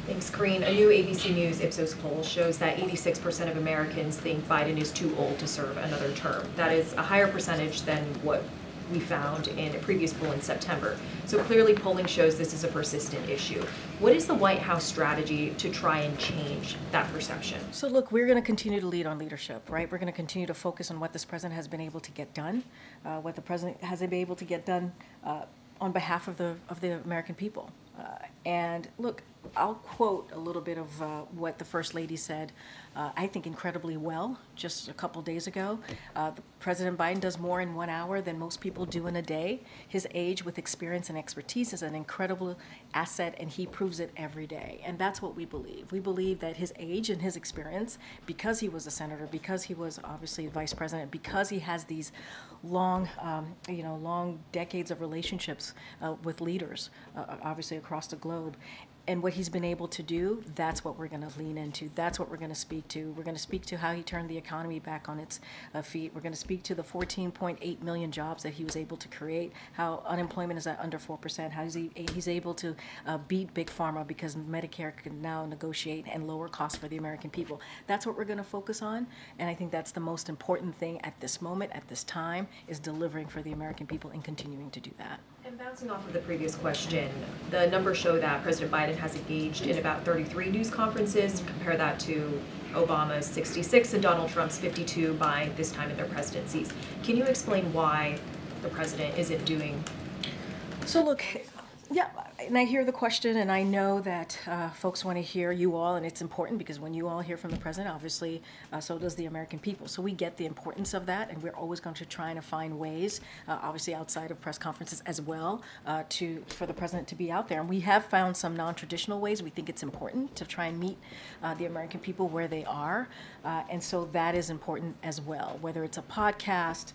Thanks, Karine. A new ABC News Ipsos poll shows that 86% of Americans think Biden is too old to serve another term. That is a higher percentage than what we found in a previous poll in September. So clearly polling shows this is a persistent issue. What is the White House strategy to try and change that perception? So look, we're going to continue to lead on leadership, right? We're going to continue to focus on what this president has been able to get done, uh, what the president has been able to get done uh, on behalf of the of the American people. Uh, and look, I'll quote a little bit of uh, what the First Lady said, uh, I think incredibly well, just a couple days ago. Uh, President Biden does more in one hour than most people do in a day. His age with experience and expertise is an incredible asset, and he proves it every day. And that's what we believe. We believe that his age and his experience, because he was a senator, because he was obviously vice president, because he has these long, um, you know, long decades of relationships uh, with leaders, uh, obviously across the globe, and what he's been able to do, that's what we're going to lean into. That's what we're going to speak to. We're going to speak to how he turned the economy back on its uh, feet. We're going to speak to the 14.8 million jobs that he was able to create, how unemployment is at under 4%, how he's, he's able to uh, beat Big Pharma because Medicare can now negotiate and lower costs for the American people. That's what we're going to focus on, and I think that's the most important thing at this moment, at this time, is delivering for the American people and continuing to do that. And bouncing off of the previous question, the numbers show that President Biden has engaged in about 33 news conferences. Compare that to Obama's 66 and Donald Trump's 52 by this time in their presidencies. Can you explain why the president isn't doing? So look, yeah, and I hear the question, and I know that uh, folks want to hear you all, and it's important because when you all hear from the president, obviously, uh, so does the American people. So we get the importance of that, and we're always going to try to find ways, uh, obviously outside of press conferences as well, uh, to for the president to be out there. And we have found some non-traditional ways. We think it's important to try and meet uh, the American people where they are, uh, and so that is important as well. Whether it's a podcast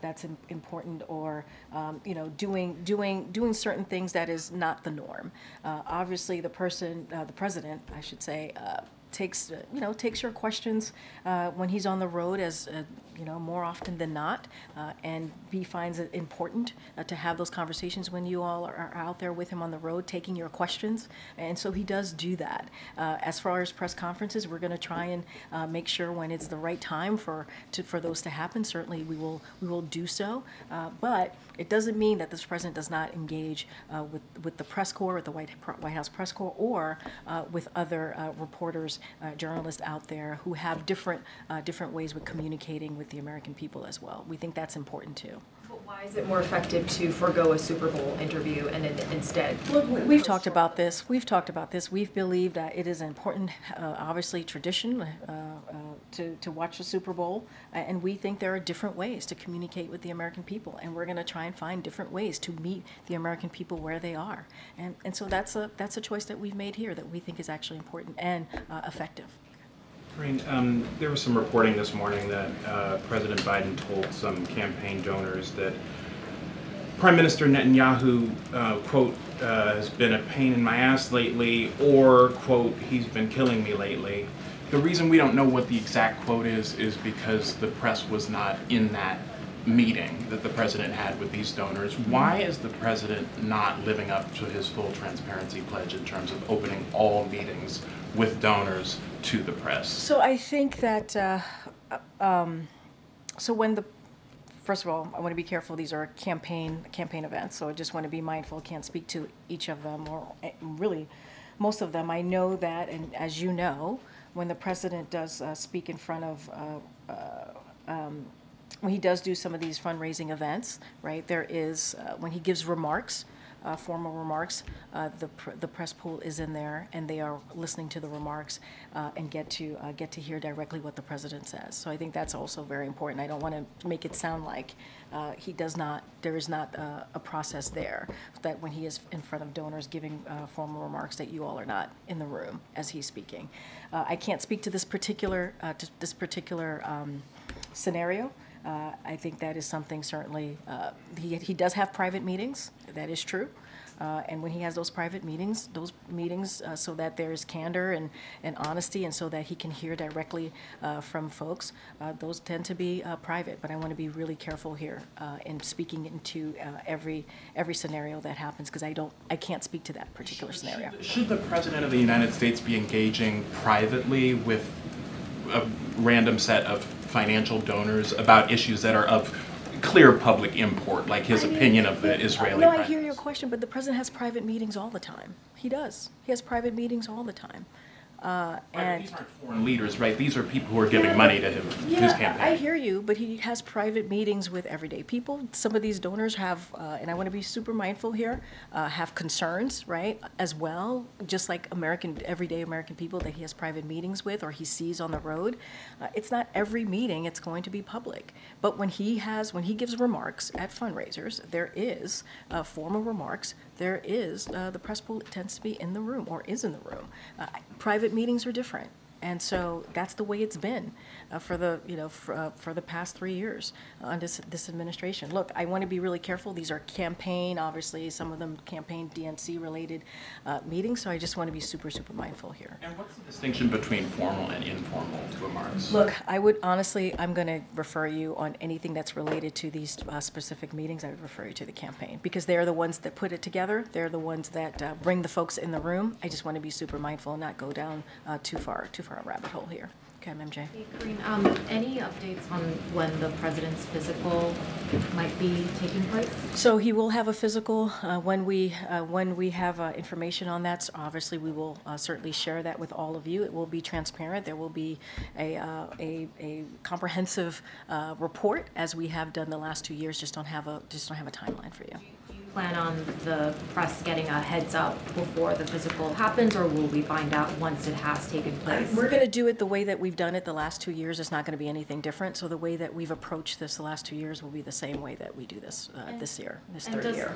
that's important, or um, you know, doing doing doing certain things that is not the norm. Uh, obviously, the person, uh, the president, I should say, uh, takes uh, you know takes your questions uh, when he's on the road as uh, you know more often than not uh, and he finds it important uh, to have those conversations when you all are, out there with him on the road taking your questions. And so he does do that. Uh, as far as press conferences we're going to try and make sure when it's the right time for to, for those to happen. Certainly we will we will do so. But it doesn't mean that this president does not engage with with the press corps with the White, White House press corps or with other reporters uh, journalists out there who have different, uh, different ways with communicating with the American people as well. We think that's important too. But why is it more effective to forego a Super Bowl interview and then instead? Look, we've talked about this. We've talked about this. We've believed that it is an important, uh, obviously, tradition uh, uh, to, to watch the Super Bowl. And we think there are different ways to communicate with the American people. And we're going to try and find different ways to meet the American people where they are. And, and so that's a, that's a choice that we've made here that we think is actually important and uh, effective. Um, there was some reporting this morning that uh, President Biden told some campaign donors that Prime Minister Netanyahu, uh, quote, uh, has been a pain in my ass lately, or, quote, he's been killing me lately. The reason we don't know what the exact quote is, is because the press was not in that meeting that the president had with these donors. Why is the president not living up to his full transparency pledge in terms of opening all meetings with donors to the press? So I think that, uh, um, so when the, first of all, I want to be careful, these are campaign, campaign events, so I just want to be mindful, can't speak to each of them, or eh, really, most of them. I know that, and as you know, when the president does uh, speak in front of, uh, uh um, when he does do some of these fundraising events, right, there is, uh, when he gives remarks, uh, formal remarks. Uh, the, pr the press pool is in there, and they are listening to the remarks uh, and get to uh, get to hear directly what the president says. So I think that's also very important. I don't want to make it sound like uh, he does not. There is not uh, a process there that when he is in front of donors giving formal remarks that you all are not in the room as he's speaking. I can't speak to this particular to this particular um, scenario. Uh, I think that is something certainly, uh, he, he does have private meetings, that is true. Uh, and when he has those private meetings, those meetings uh, so that there's candor and, and honesty and so that he can hear directly uh, from folks, uh, those tend to be private. But I want to be really careful here in speaking into every every scenario that happens because I don't I can't speak to that particular scenario. Should the president of the United States be engaging privately with a random set of financial donors about issues that are of clear public import, like his I mean, opinion of the Israeli. No, I hear your question, but the president has private meetings all the time. He does. He has private meetings all the time. Uh, and These aren't foreign leaders, right? These are people who are giving money to him, his campaign. I hear you, but he has private meetings with everyday people. Some of these donors have, uh, and I want to be super mindful here, uh, have concerns, right, as well, just like American, everyday American people that he has private meetings with or he sees on the road. Uh, it's not every meeting it's going to be public, but when he has, when he gives remarks at fundraisers, there is uh, formal remarks. There is uh, the press pool tends to be in the room or is in the room. Uh, private meetings are different. And so that's the way it's been uh, for the, you know, for, uh, for the past three years under this, this administration. Look, I want to be really careful. These are campaign, obviously, some of them campaign DNC-related uh, meetings, so I just want to be super, super mindful here. And what's the distinction between formal and informal remarks? Look, I would honestly, I'm going to refer you on anything that's related to these uh, specific meetings. I would refer you to the campaign because they're the ones that put it together. They're the ones that uh, bring the folks in the room. I just want to be super mindful and not go down uh, too far, too far a rabbit hole here. Okay, MJ. Karine, um, any updates on when the president's physical might be taking place? So he will have a physical uh, when we uh, when we have uh, information on that. So obviously, we will uh, certainly share that with all of you. It will be transparent. There will be a uh, a, a comprehensive uh, report as we have done the last two years. Just don't have a just don't have a timeline for you. Plan on the press getting a heads up before the physical happens, or will we find out once it has taken place? We're going to do it the way that we've done it the last two years. It's not going to be anything different. So the way that we've approached this the last two years will be the same way that we do this uh, this year, this And third does- year.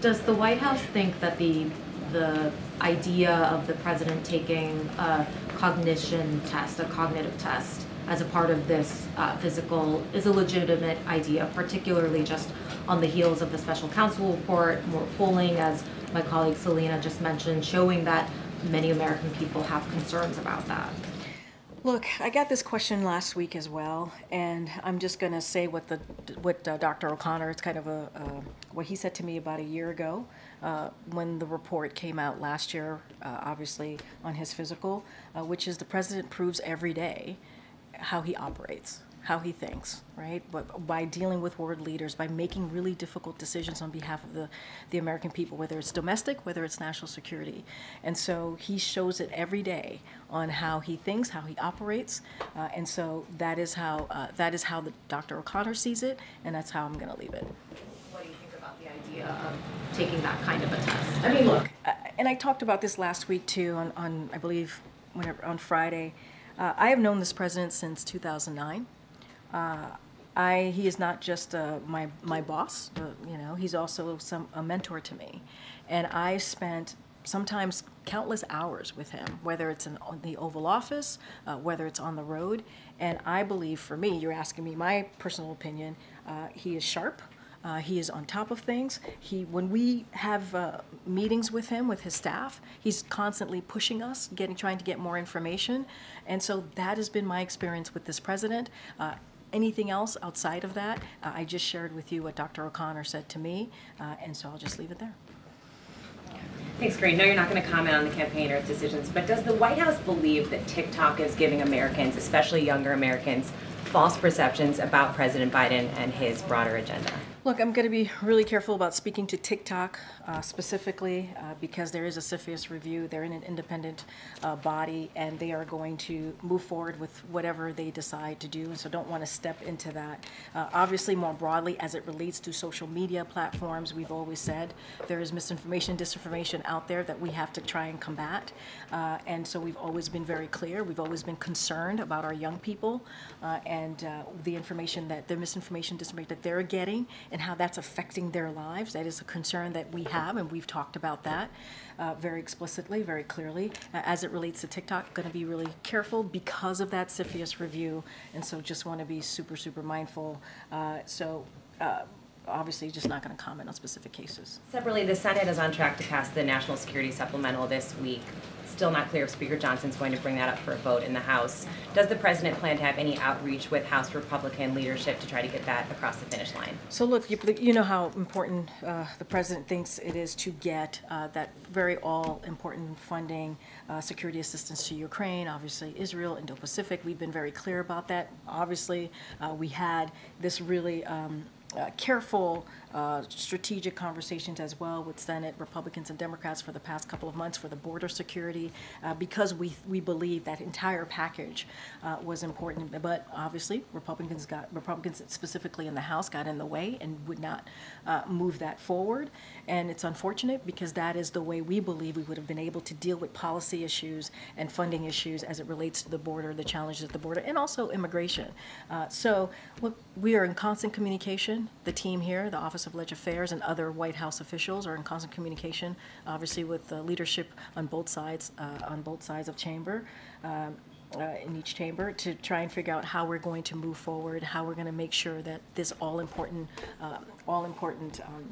Does the White House think that the, the idea of the president taking a cognition test, a cognitive test, as a part of this uh, physical is a legitimate idea, particularly just on the heels of the special counsel report, more polling, as my colleague Selina just mentioned, showing that many American people have concerns about that? Look, I got this question last week as well, and I'm just going to say what the what uh, Dr. O'Connor. It's kind of a uh, what he said to me about a year ago uh, when the report came out last year, uh, obviously on his physical, uh, which is the president proves every day how he operates, how he thinks, right? But by dealing with world leaders, by making really difficult decisions on behalf of the, the American people, whether it's domestic, whether it's national security. And so he shows it every day on how he thinks, how he operates. Uh, and so that is how, uh, that is how the, Dr. O'Connor sees it, and that's how I'm going to leave it. What do you think about the idea of taking that kind of a test? I mean, look, uh, and I talked about this last week too, on, on I believe, whenever, on Friday. Uh, I have known this president since 2009. Uh, I, he is not just uh, my, my boss, you know, he's also some, a mentor to me. And I spent sometimes countless hours with him, whether it's in the Oval Office, uh, whether it's on the road. And I believe for me, you're asking me my personal opinion, uh, he is sharp. Uh, he is on top of things. He, when we have uh, meetings with him, with his staff, he's constantly pushing us, getting, trying to get more information. And so that has been my experience with this president. Uh, anything else outside of that, uh, I just shared with you what Dr. O'Connor said to me, uh, and so I'll just leave it there. Thanks, Karine. No, you're not going to comment on the campaign or its decisions, but does the White House believe that TikTok is giving Americans, especially younger Americans, false perceptions about President Biden and his broader agenda? Look, I'm going to be really careful about speaking to TikTok uh, specifically uh, because there is a CFIUS review. They're in an independent uh, body and they are going to move forward with whatever they decide to do. So don't want to step into that. Uh, obviously, more broadly, as it relates to social media platforms, we've always said there is misinformation, disinformation out there that we have to try and combat. Uh, and so we've always been very clear. We've always been concerned about our young people uh, and the information that the misinformation, disinformation that they're getting and how that's affecting their lives. That is a concern that we have, and we've talked about that uh, very explicitly, very clearly. Uh, as it relates to TikTok, going to be really careful because of that CFIUS review, and so just want to be super, super mindful. Uh, so uh, obviously, just not going to comment on specific cases. Separately, the Senate is on track to pass the National Security Supplemental this week. Still not clear if Speaker Johnson's going to bring that up for a vote in the House. Does the president plan to have any outreach with House Republican leadership to try to get that across the finish line? So look, you, you know how important uh, the president thinks it is to get uh, that very all important funding, uh, security assistance to Ukraine, obviously Israel, Indo-Pacific. We've been very clear about that. Obviously, uh, we had this really um, uh, careful, uh, strategic conversations as well with Senate Republicans and Democrats for the past couple of months for the border security, uh, because we, we believe that entire package uh, was important. But obviously, Republicans got, Republicans specifically in the House got in the way and would not uh, move that forward. And it's unfortunate because that is the way we believe we would have been able to deal with policy issues and funding issues as it relates to the border, the challenges at the border, and also immigration. Uh, so, we are in constant communication. The team here, the Office of Leg Affairs, and other White House officials are in constant communication, obviously with the leadership on both sides, uh, on both sides of chamber. Um, uh, in each chamber to try and figure out how we're going to move forward, how we're going to make sure that this all important, uh, all important um,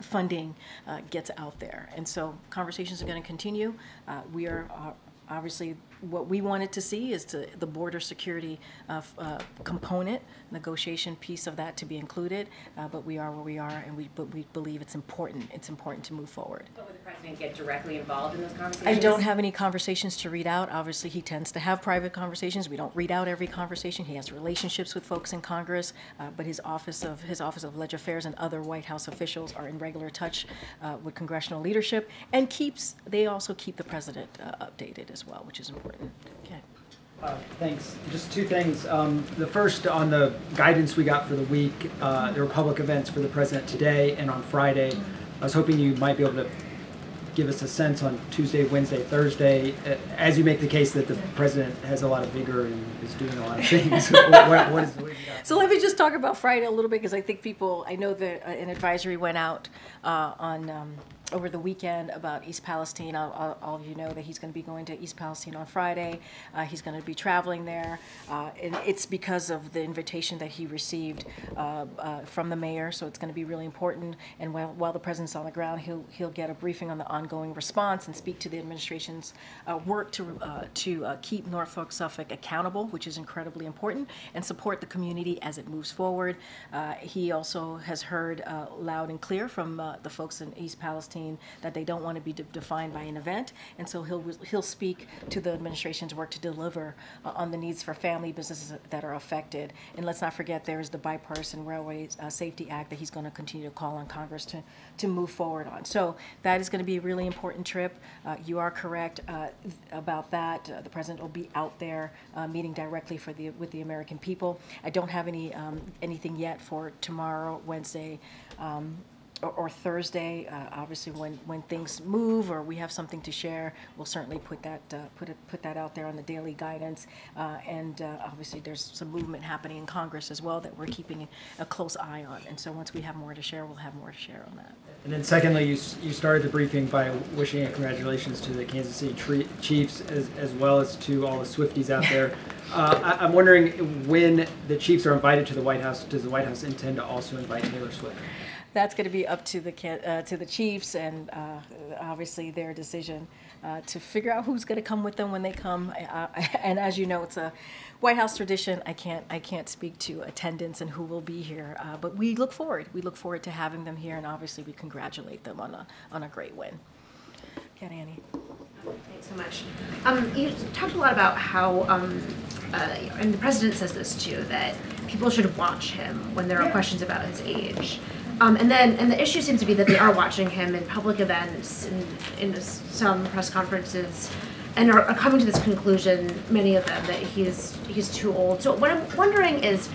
funding uh, gets out there. And so conversations are going to continue. Uh, we are uh, obviously what we wanted to see is to the border security uh, uh, component negotiation piece of that to be included. Uh, but we are where we are, and we but we believe it's important. It's important to move forward. But would the president get directly involved in those conversations? I don't have any conversations to read out. Obviously, he tends to have private conversations. We don't read out every conversation. He has relationships with folks in Congress, uh, but his office of his office of Leg Affairs and other White House officials are in regular touch uh, with congressional leadership and keeps. They also keep the president uh, updated as well, which is important. Okay. Uh, Thanks. Just two things. Um, The first, on the guidance we got for the week, uh, there were public events for the president today and on Friday. I was hoping you might be able to give us a sense on Tuesday, Wednesday, Thursday, uh, as you make the case that the president has a lot of vigor and is doing a lot of things. (laughs) What what is, what is So let me just talk about Friday a little bit because I think people, I know that uh, an advisory went out uh, on, um, over the weekend about East Palestine. All, all- all of you know that he's going to be going to East Palestine on Friday. Uh, He's going to be traveling there. Uh, And it's because of the invitation that he received uh, uh, from the mayor, so it's going to be really important. And while, while the president's on the ground, he'll, he'll get a briefing on the ongoing response and speak to the administration's uh, work to, to keep Norfolk Southern accountable, which is incredibly important, and support the community as it moves forward. He also has heard loud and clear from the folks in East Palestine that they don't want to be de- defined by an event, and so he'll, he'll speak to the administration's work to deliver uh, on the needs for family businesses that are affected. And let's not forget, there is the bipartisan Railway uh, Safety Act that he's going to continue to call on Congress to, to move forward on. So that is going to be a really important trip. Uh, You are correct uh, about that. Uh, The president will be out there uh, meeting directly for the, with the American people. I don't have any, um, anything yet for tomorrow, Wednesday, um, or, or Thursday. Uh, Obviously, when, when things move or we have something to share, we'll certainly put that, uh, put it, put that out there on the daily guidance. Uh, And uh, obviously, there's some movement happening in Congress as well that we're keeping a close eye on. And so once we have more to share, we'll have more to share on that. And then secondly, you, you started the briefing by wishing congratulations to the Kansas City Tre- Chiefs as, as well as to all the Swifties out there. (laughs) Uh, I, I'm wondering when the Chiefs are invited to the White House, does the White House intend to also invite Taylor Swift? That's going to be up to the, uh, to the Chiefs and uh, obviously their decision uh, to figure out who's going to come with them when they come. (laughs) Uh, And as you know, it's a White House tradition. I can't, I can't speak to attendance and who will be here, uh, but we look forward. We look forward to having them here, and obviously we congratulate them on a, on a great win. Okay, Annie. Thanks so much. Um, you talked a lot about how, um, uh, and the president says this too, that people should watch him when there are questions about his age. Um, and then, and the issue seems to be that they are watching him in public events and in some press conferences, and are, are coming to this conclusion, many of them, that he's he's too old. So what I'm wondering is,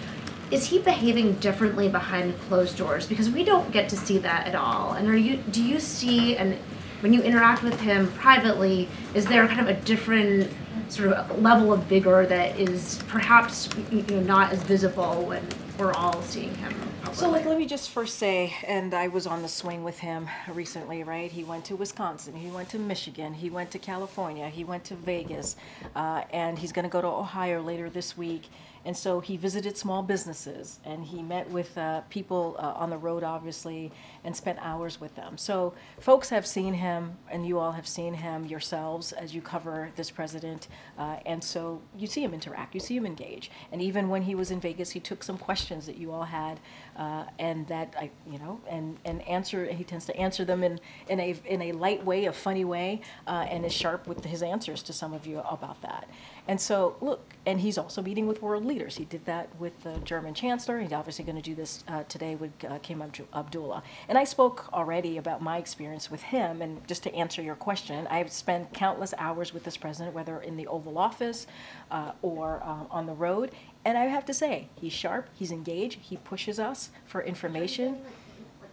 is he behaving differently behind closed doors? Because we don't get to see that at all. And are you do you see and when you interact with him privately, is there kind of a different sort of level of vigor that is perhaps you know not as visible when we're all seeing him So like, let me just first say, and I was on the swing with him recently, right? He went to Wisconsin, he went to Michigan, he went to California, he went to Vegas, uh, and he's going to go to Ohio later this week. And so he visited small businesses and he met with uh, people uh, on the road, obviously, and spent hours with them. So folks have seen him, and you all have seen him yourselves as you cover this president. Uh, and so you see him interact, you see him engage. And even when he was in Vegas, he took some questions that you all had, uh, and that I, you know, and and answer. He tends to answer them in in a in a light way, a funny way, uh, and is sharp with his answers to some of you about that. And so, look, and he's also meeting with world leaders. He did that with the German chancellor. He's obviously going to do this uh, today with uh, King Abdu- Abdullah. And I spoke already about my experience with him. And just to answer your question, I've spent countless hours with this president, whether in the Oval Office uh, or uh, on the road. And I have to say, he's sharp, he's engaged, he pushes us for information.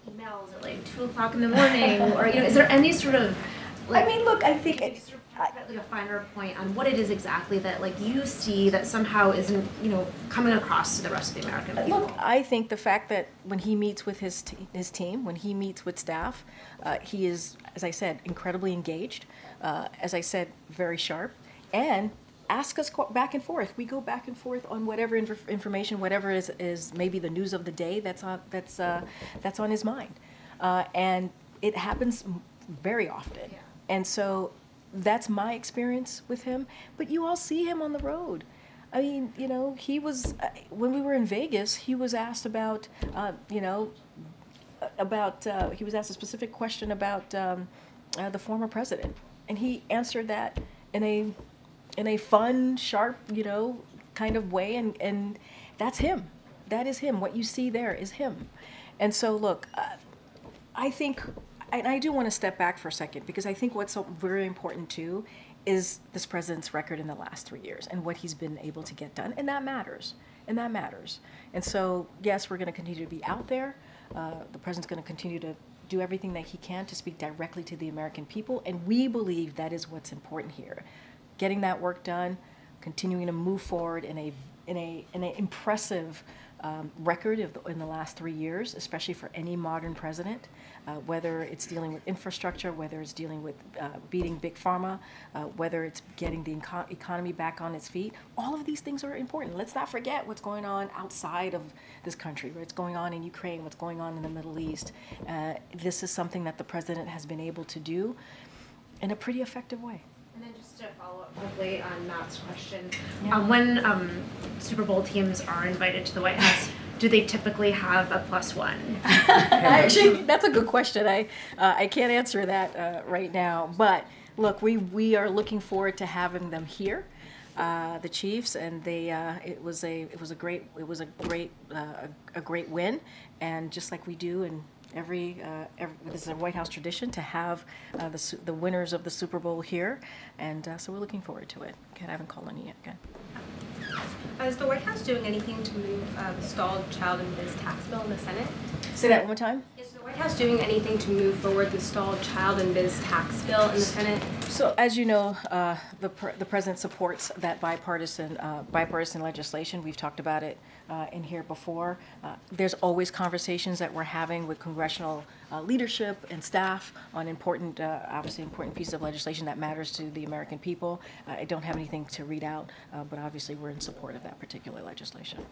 emails at like two o'clock in the morning, or you know, is there any sort of like? I mean, look, I think it, sort of put, like a finer point on what it is exactly that like you see that somehow isn't you know coming across to the rest of the American people. Look, I think the fact that when he meets with his t- his team, when he meets with staff, uh, he is, as I said, incredibly engaged. Uh, as I said, very sharp, and ask us qu- back and forth. We go back and forth on whatever inf- information, whatever is, is maybe the news of the day that's on that's uh, that's on his mind, uh, and it happens very often. And so that's my experience with him. But you all see him on the road. I mean, you know, he was uh, when we were in Vegas. He was asked about, uh, you know, about uh, he was asked a specific question about um, uh, the former president, and he answered that in a in a fun, sharp, you know, kind of way, and and that's him. That is him. What you see there is him. And so, look, uh, I think, and I do want to step back for a second because I think what's so very important too is this president's record in the last three years and what he's been able to get done, and that matters. And that matters. And so, yes, we're going to continue to be out there. Uh, the president's going to continue to do everything that he can to speak directly to the American people, and we believe that is what's important here. Getting that work done, continuing to move forward in a in a in an impressive um, record of the, in the last three years, especially for any modern president, uh, whether it's dealing with infrastructure, whether it's dealing with uh, beating big pharma, uh, whether it's getting the eco- economy back on its feet. All of these things are important. Let's not forget what's going on outside of this country, what's going on in Ukraine, what's going on in the Middle East. Uh, this is something that the president has been able to do in a pretty effective way. And then just to follow up quickly on Matt's question, um, when um, Super Bowl teams are invited to the White House, do they typically have a plus one? (laughs) Actually, that's a good question. I uh, I can't answer that uh, right now. But look, we we are looking forward to having them here, uh, the Chiefs, and they uh, it was a it was a great it was a great uh, a, a great win, and just like we do in every, uh, every this is a White House tradition to have uh, the the winners of the Super Bowl here, and uh, so we're looking forward to it. Okay, I haven't called any yet. Okay. Is the White House doing anything to move uh, the stalled child and biz tax bill in the Senate? Say that one more time. Is White House doing anything to move forward the stalled child and biz tax bill in the Senate? So, as you know, uh, the, pr- the president supports that bipartisan, uh, bipartisan legislation. We've talked about it uh, in here before. Uh, There's always conversations that we're having with congressional uh, leadership and staff on important, uh, obviously important piece of legislation that matters to the American people. Uh, I don't have anything to read out, uh, but obviously we're in support of that particular legislation.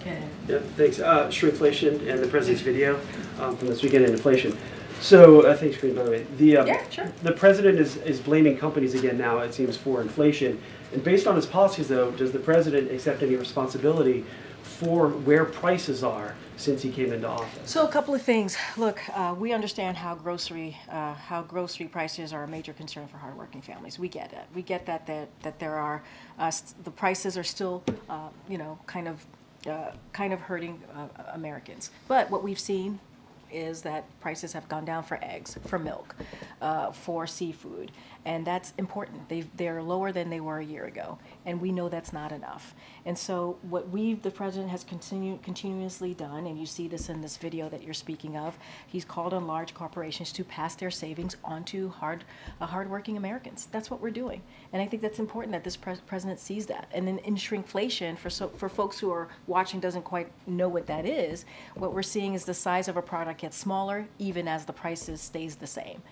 Okay. Yeah, thanks. Uh, shrinkflation and the president's video um, from this weekend in inflation. So, uh, thanks, Karine, by the way. The, um, Yeah, sure. The president is, is blaming companies again now, it seems, for inflation. And based on his policies, though, does the president accept any responsibility for where prices are since he came into office? So a couple of things. Look, uh, we understand how grocery uh, how grocery prices are a major concern for hardworking families. We get it. We get that that, that there are uh, st- the prices are still uh, you know kind of uh, kind of hurting uh, Americans. But what we've seen is that prices have gone down for eggs, for milk, uh, for seafood, and that's important. They they're lower than they were a year ago, and we know that's not enough. And so what we the president has continued continuously done, and you see this in this video that you're speaking of, he's called on large corporations to pass their savings onto hard uh, hardworking Americans. That's what we're doing, and I think that's important that this pres- president sees that. And then in shrinkflation, for so for folks who are watching doesn't quite know what that is, what we're seeing is the size of a product gets smaller even as the prices stays the same,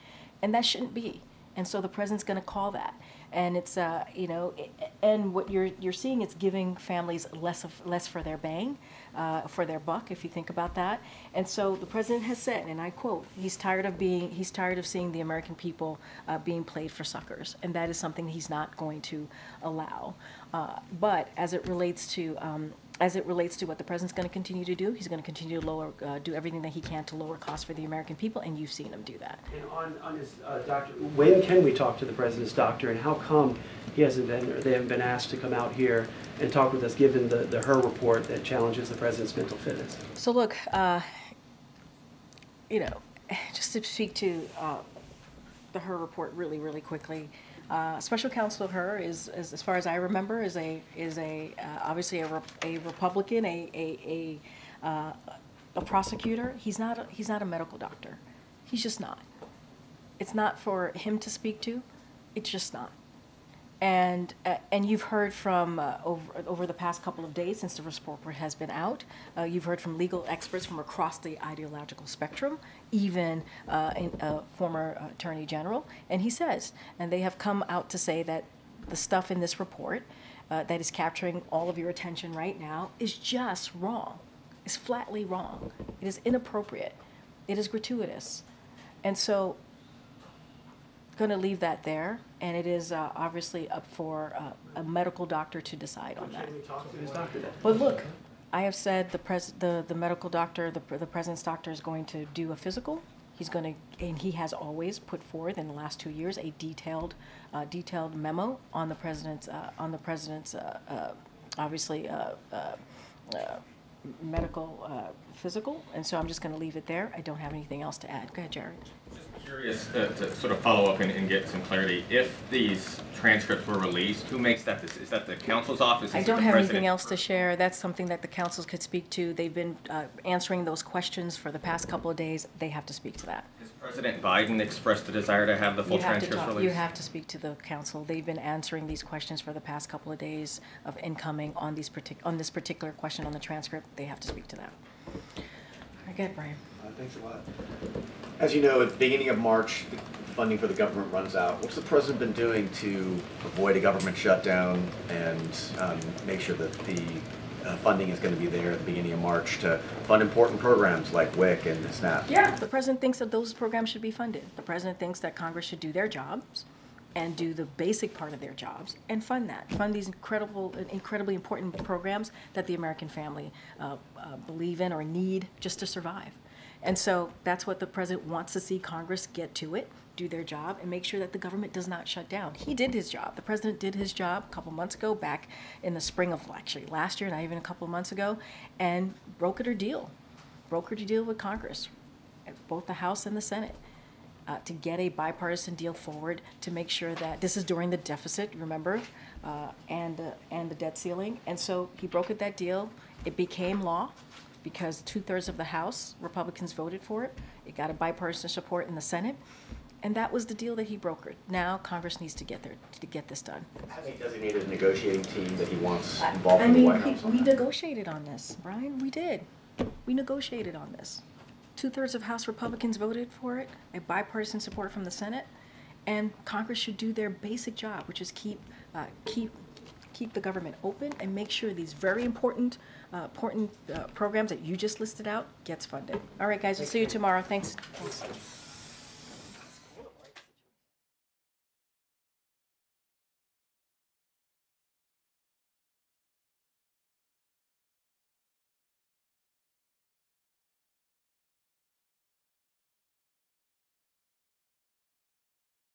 and that shouldn't be. And so the president's going to call that, and it's uh, you know, and what you're you're seeing it's giving families less of less for their bang, uh, for their buck, if you think about that. And so the president has said, and I quote, he's tired of being he's tired of seeing the American people uh, being played for suckers, and that is something he's not going to allow. Uh, but as it relates to um, as it relates to what the president's going to continue to do. He's going to continue to lower, uh, do everything that he can to lower costs for the American people, and you've seen him do that. And on, on his uh, doctor, when can we talk to the president's doctor, and how come he hasn't been, or they haven't been asked to come out here and talk with us, given the, the Hur report that challenges the president's mental fitness? So look, uh, you know, (sighs) just to speak to uh, the Hur report really, really quickly. Uh, Special Counsel Hur is, is, as far as I remember, is a is a uh, obviously a, Rep- a Republican, a a a, uh, a prosecutor. He's not a, he's not a medical doctor. He's just not. It's not for him to speak to. It's just not. And, uh, and you've heard from, uh, over, over the past couple of days since the report has been out, uh, you've heard from legal experts from across the ideological spectrum, even uh, in, uh, former Attorney General. And he says, and they have come out to say that the stuff in this report uh, that is capturing all of your attention right now is just wrong. is flatly wrong. It is inappropriate. It is gratuitous. And so going to leave that there, and it is uh, obviously up for uh, a medical doctor to decide on that. But look, I have said the pres, the, the medical doctor, the, the president's doctor is going to do a physical. He's going to, and he has always put forth in the last two years a detailed, uh, detailed memo on the president's, uh, on the president's, uh, uh, obviously, uh, uh, uh, medical, uh, physical. And so I'm just going to leave it there. I don't have anything else to add. Go ahead, Jared. Curious uh, to sort of follow up and, and get some clarity. If these transcripts were released, who makes that? dec- Is that the counsel's office? I Is it don't the have president? anything else to share. That's something that the councils could speak to. They've been uh, answering those questions for the past couple of days. They have to speak to that. Has President Biden expressed the desire to have the full You have to transcripts talk- released? You have to speak to the council. They've been answering these questions for the past couple of days of incoming on these partic, on this particular question on the transcript. They have to speak to that. Very good, Brian. Uh, Thanks a lot. As you know, at the beginning of March, funding for the government runs out. What's the president been doing to avoid a government shutdown and um, make sure that the uh, funding is going to be there at the beginning of March to fund important programs like WIC and SNAP? Yeah. The president thinks that those programs should be funded. The president thinks that Congress should do their jobs and do the basic part of their jobs and fund that. Fund these incredible, incredibly important programs that the American family uh, uh, believe in or need just to survive. And so that's what the president wants to see Congress get to it, do their job, and make sure that the government does not shut down. He did his job. The president did his job a couple months ago, back in the spring of actually last year, not even a couple months ago, and brokered a deal, brokered a deal with Congress, both the House and the Senate. Uh, to get a bipartisan deal forward to make sure that this is during the deficit, remember, uh, and uh, and the debt ceiling, and so he brokered that deal. It became law because two thirds of the House Republicans voted for it. It got a bipartisan support in the Senate, and that was the deal that he brokered. Now Congress needs to get there to get this done. Has he designated a negotiating team that he wants involved I in the mean, White we, House? on we negotiated on this, Brian. We did. We negotiated on this. Two thirds of House Republicans voted for it, a bipartisan support from the Senate, and Congress should do their basic job, which is keep uh, keep keep the government open and make sure these very important uh, important uh, programs that you just listed out gets funded. All right, guys. We'll see you tomorrow. Thanks. Thanks.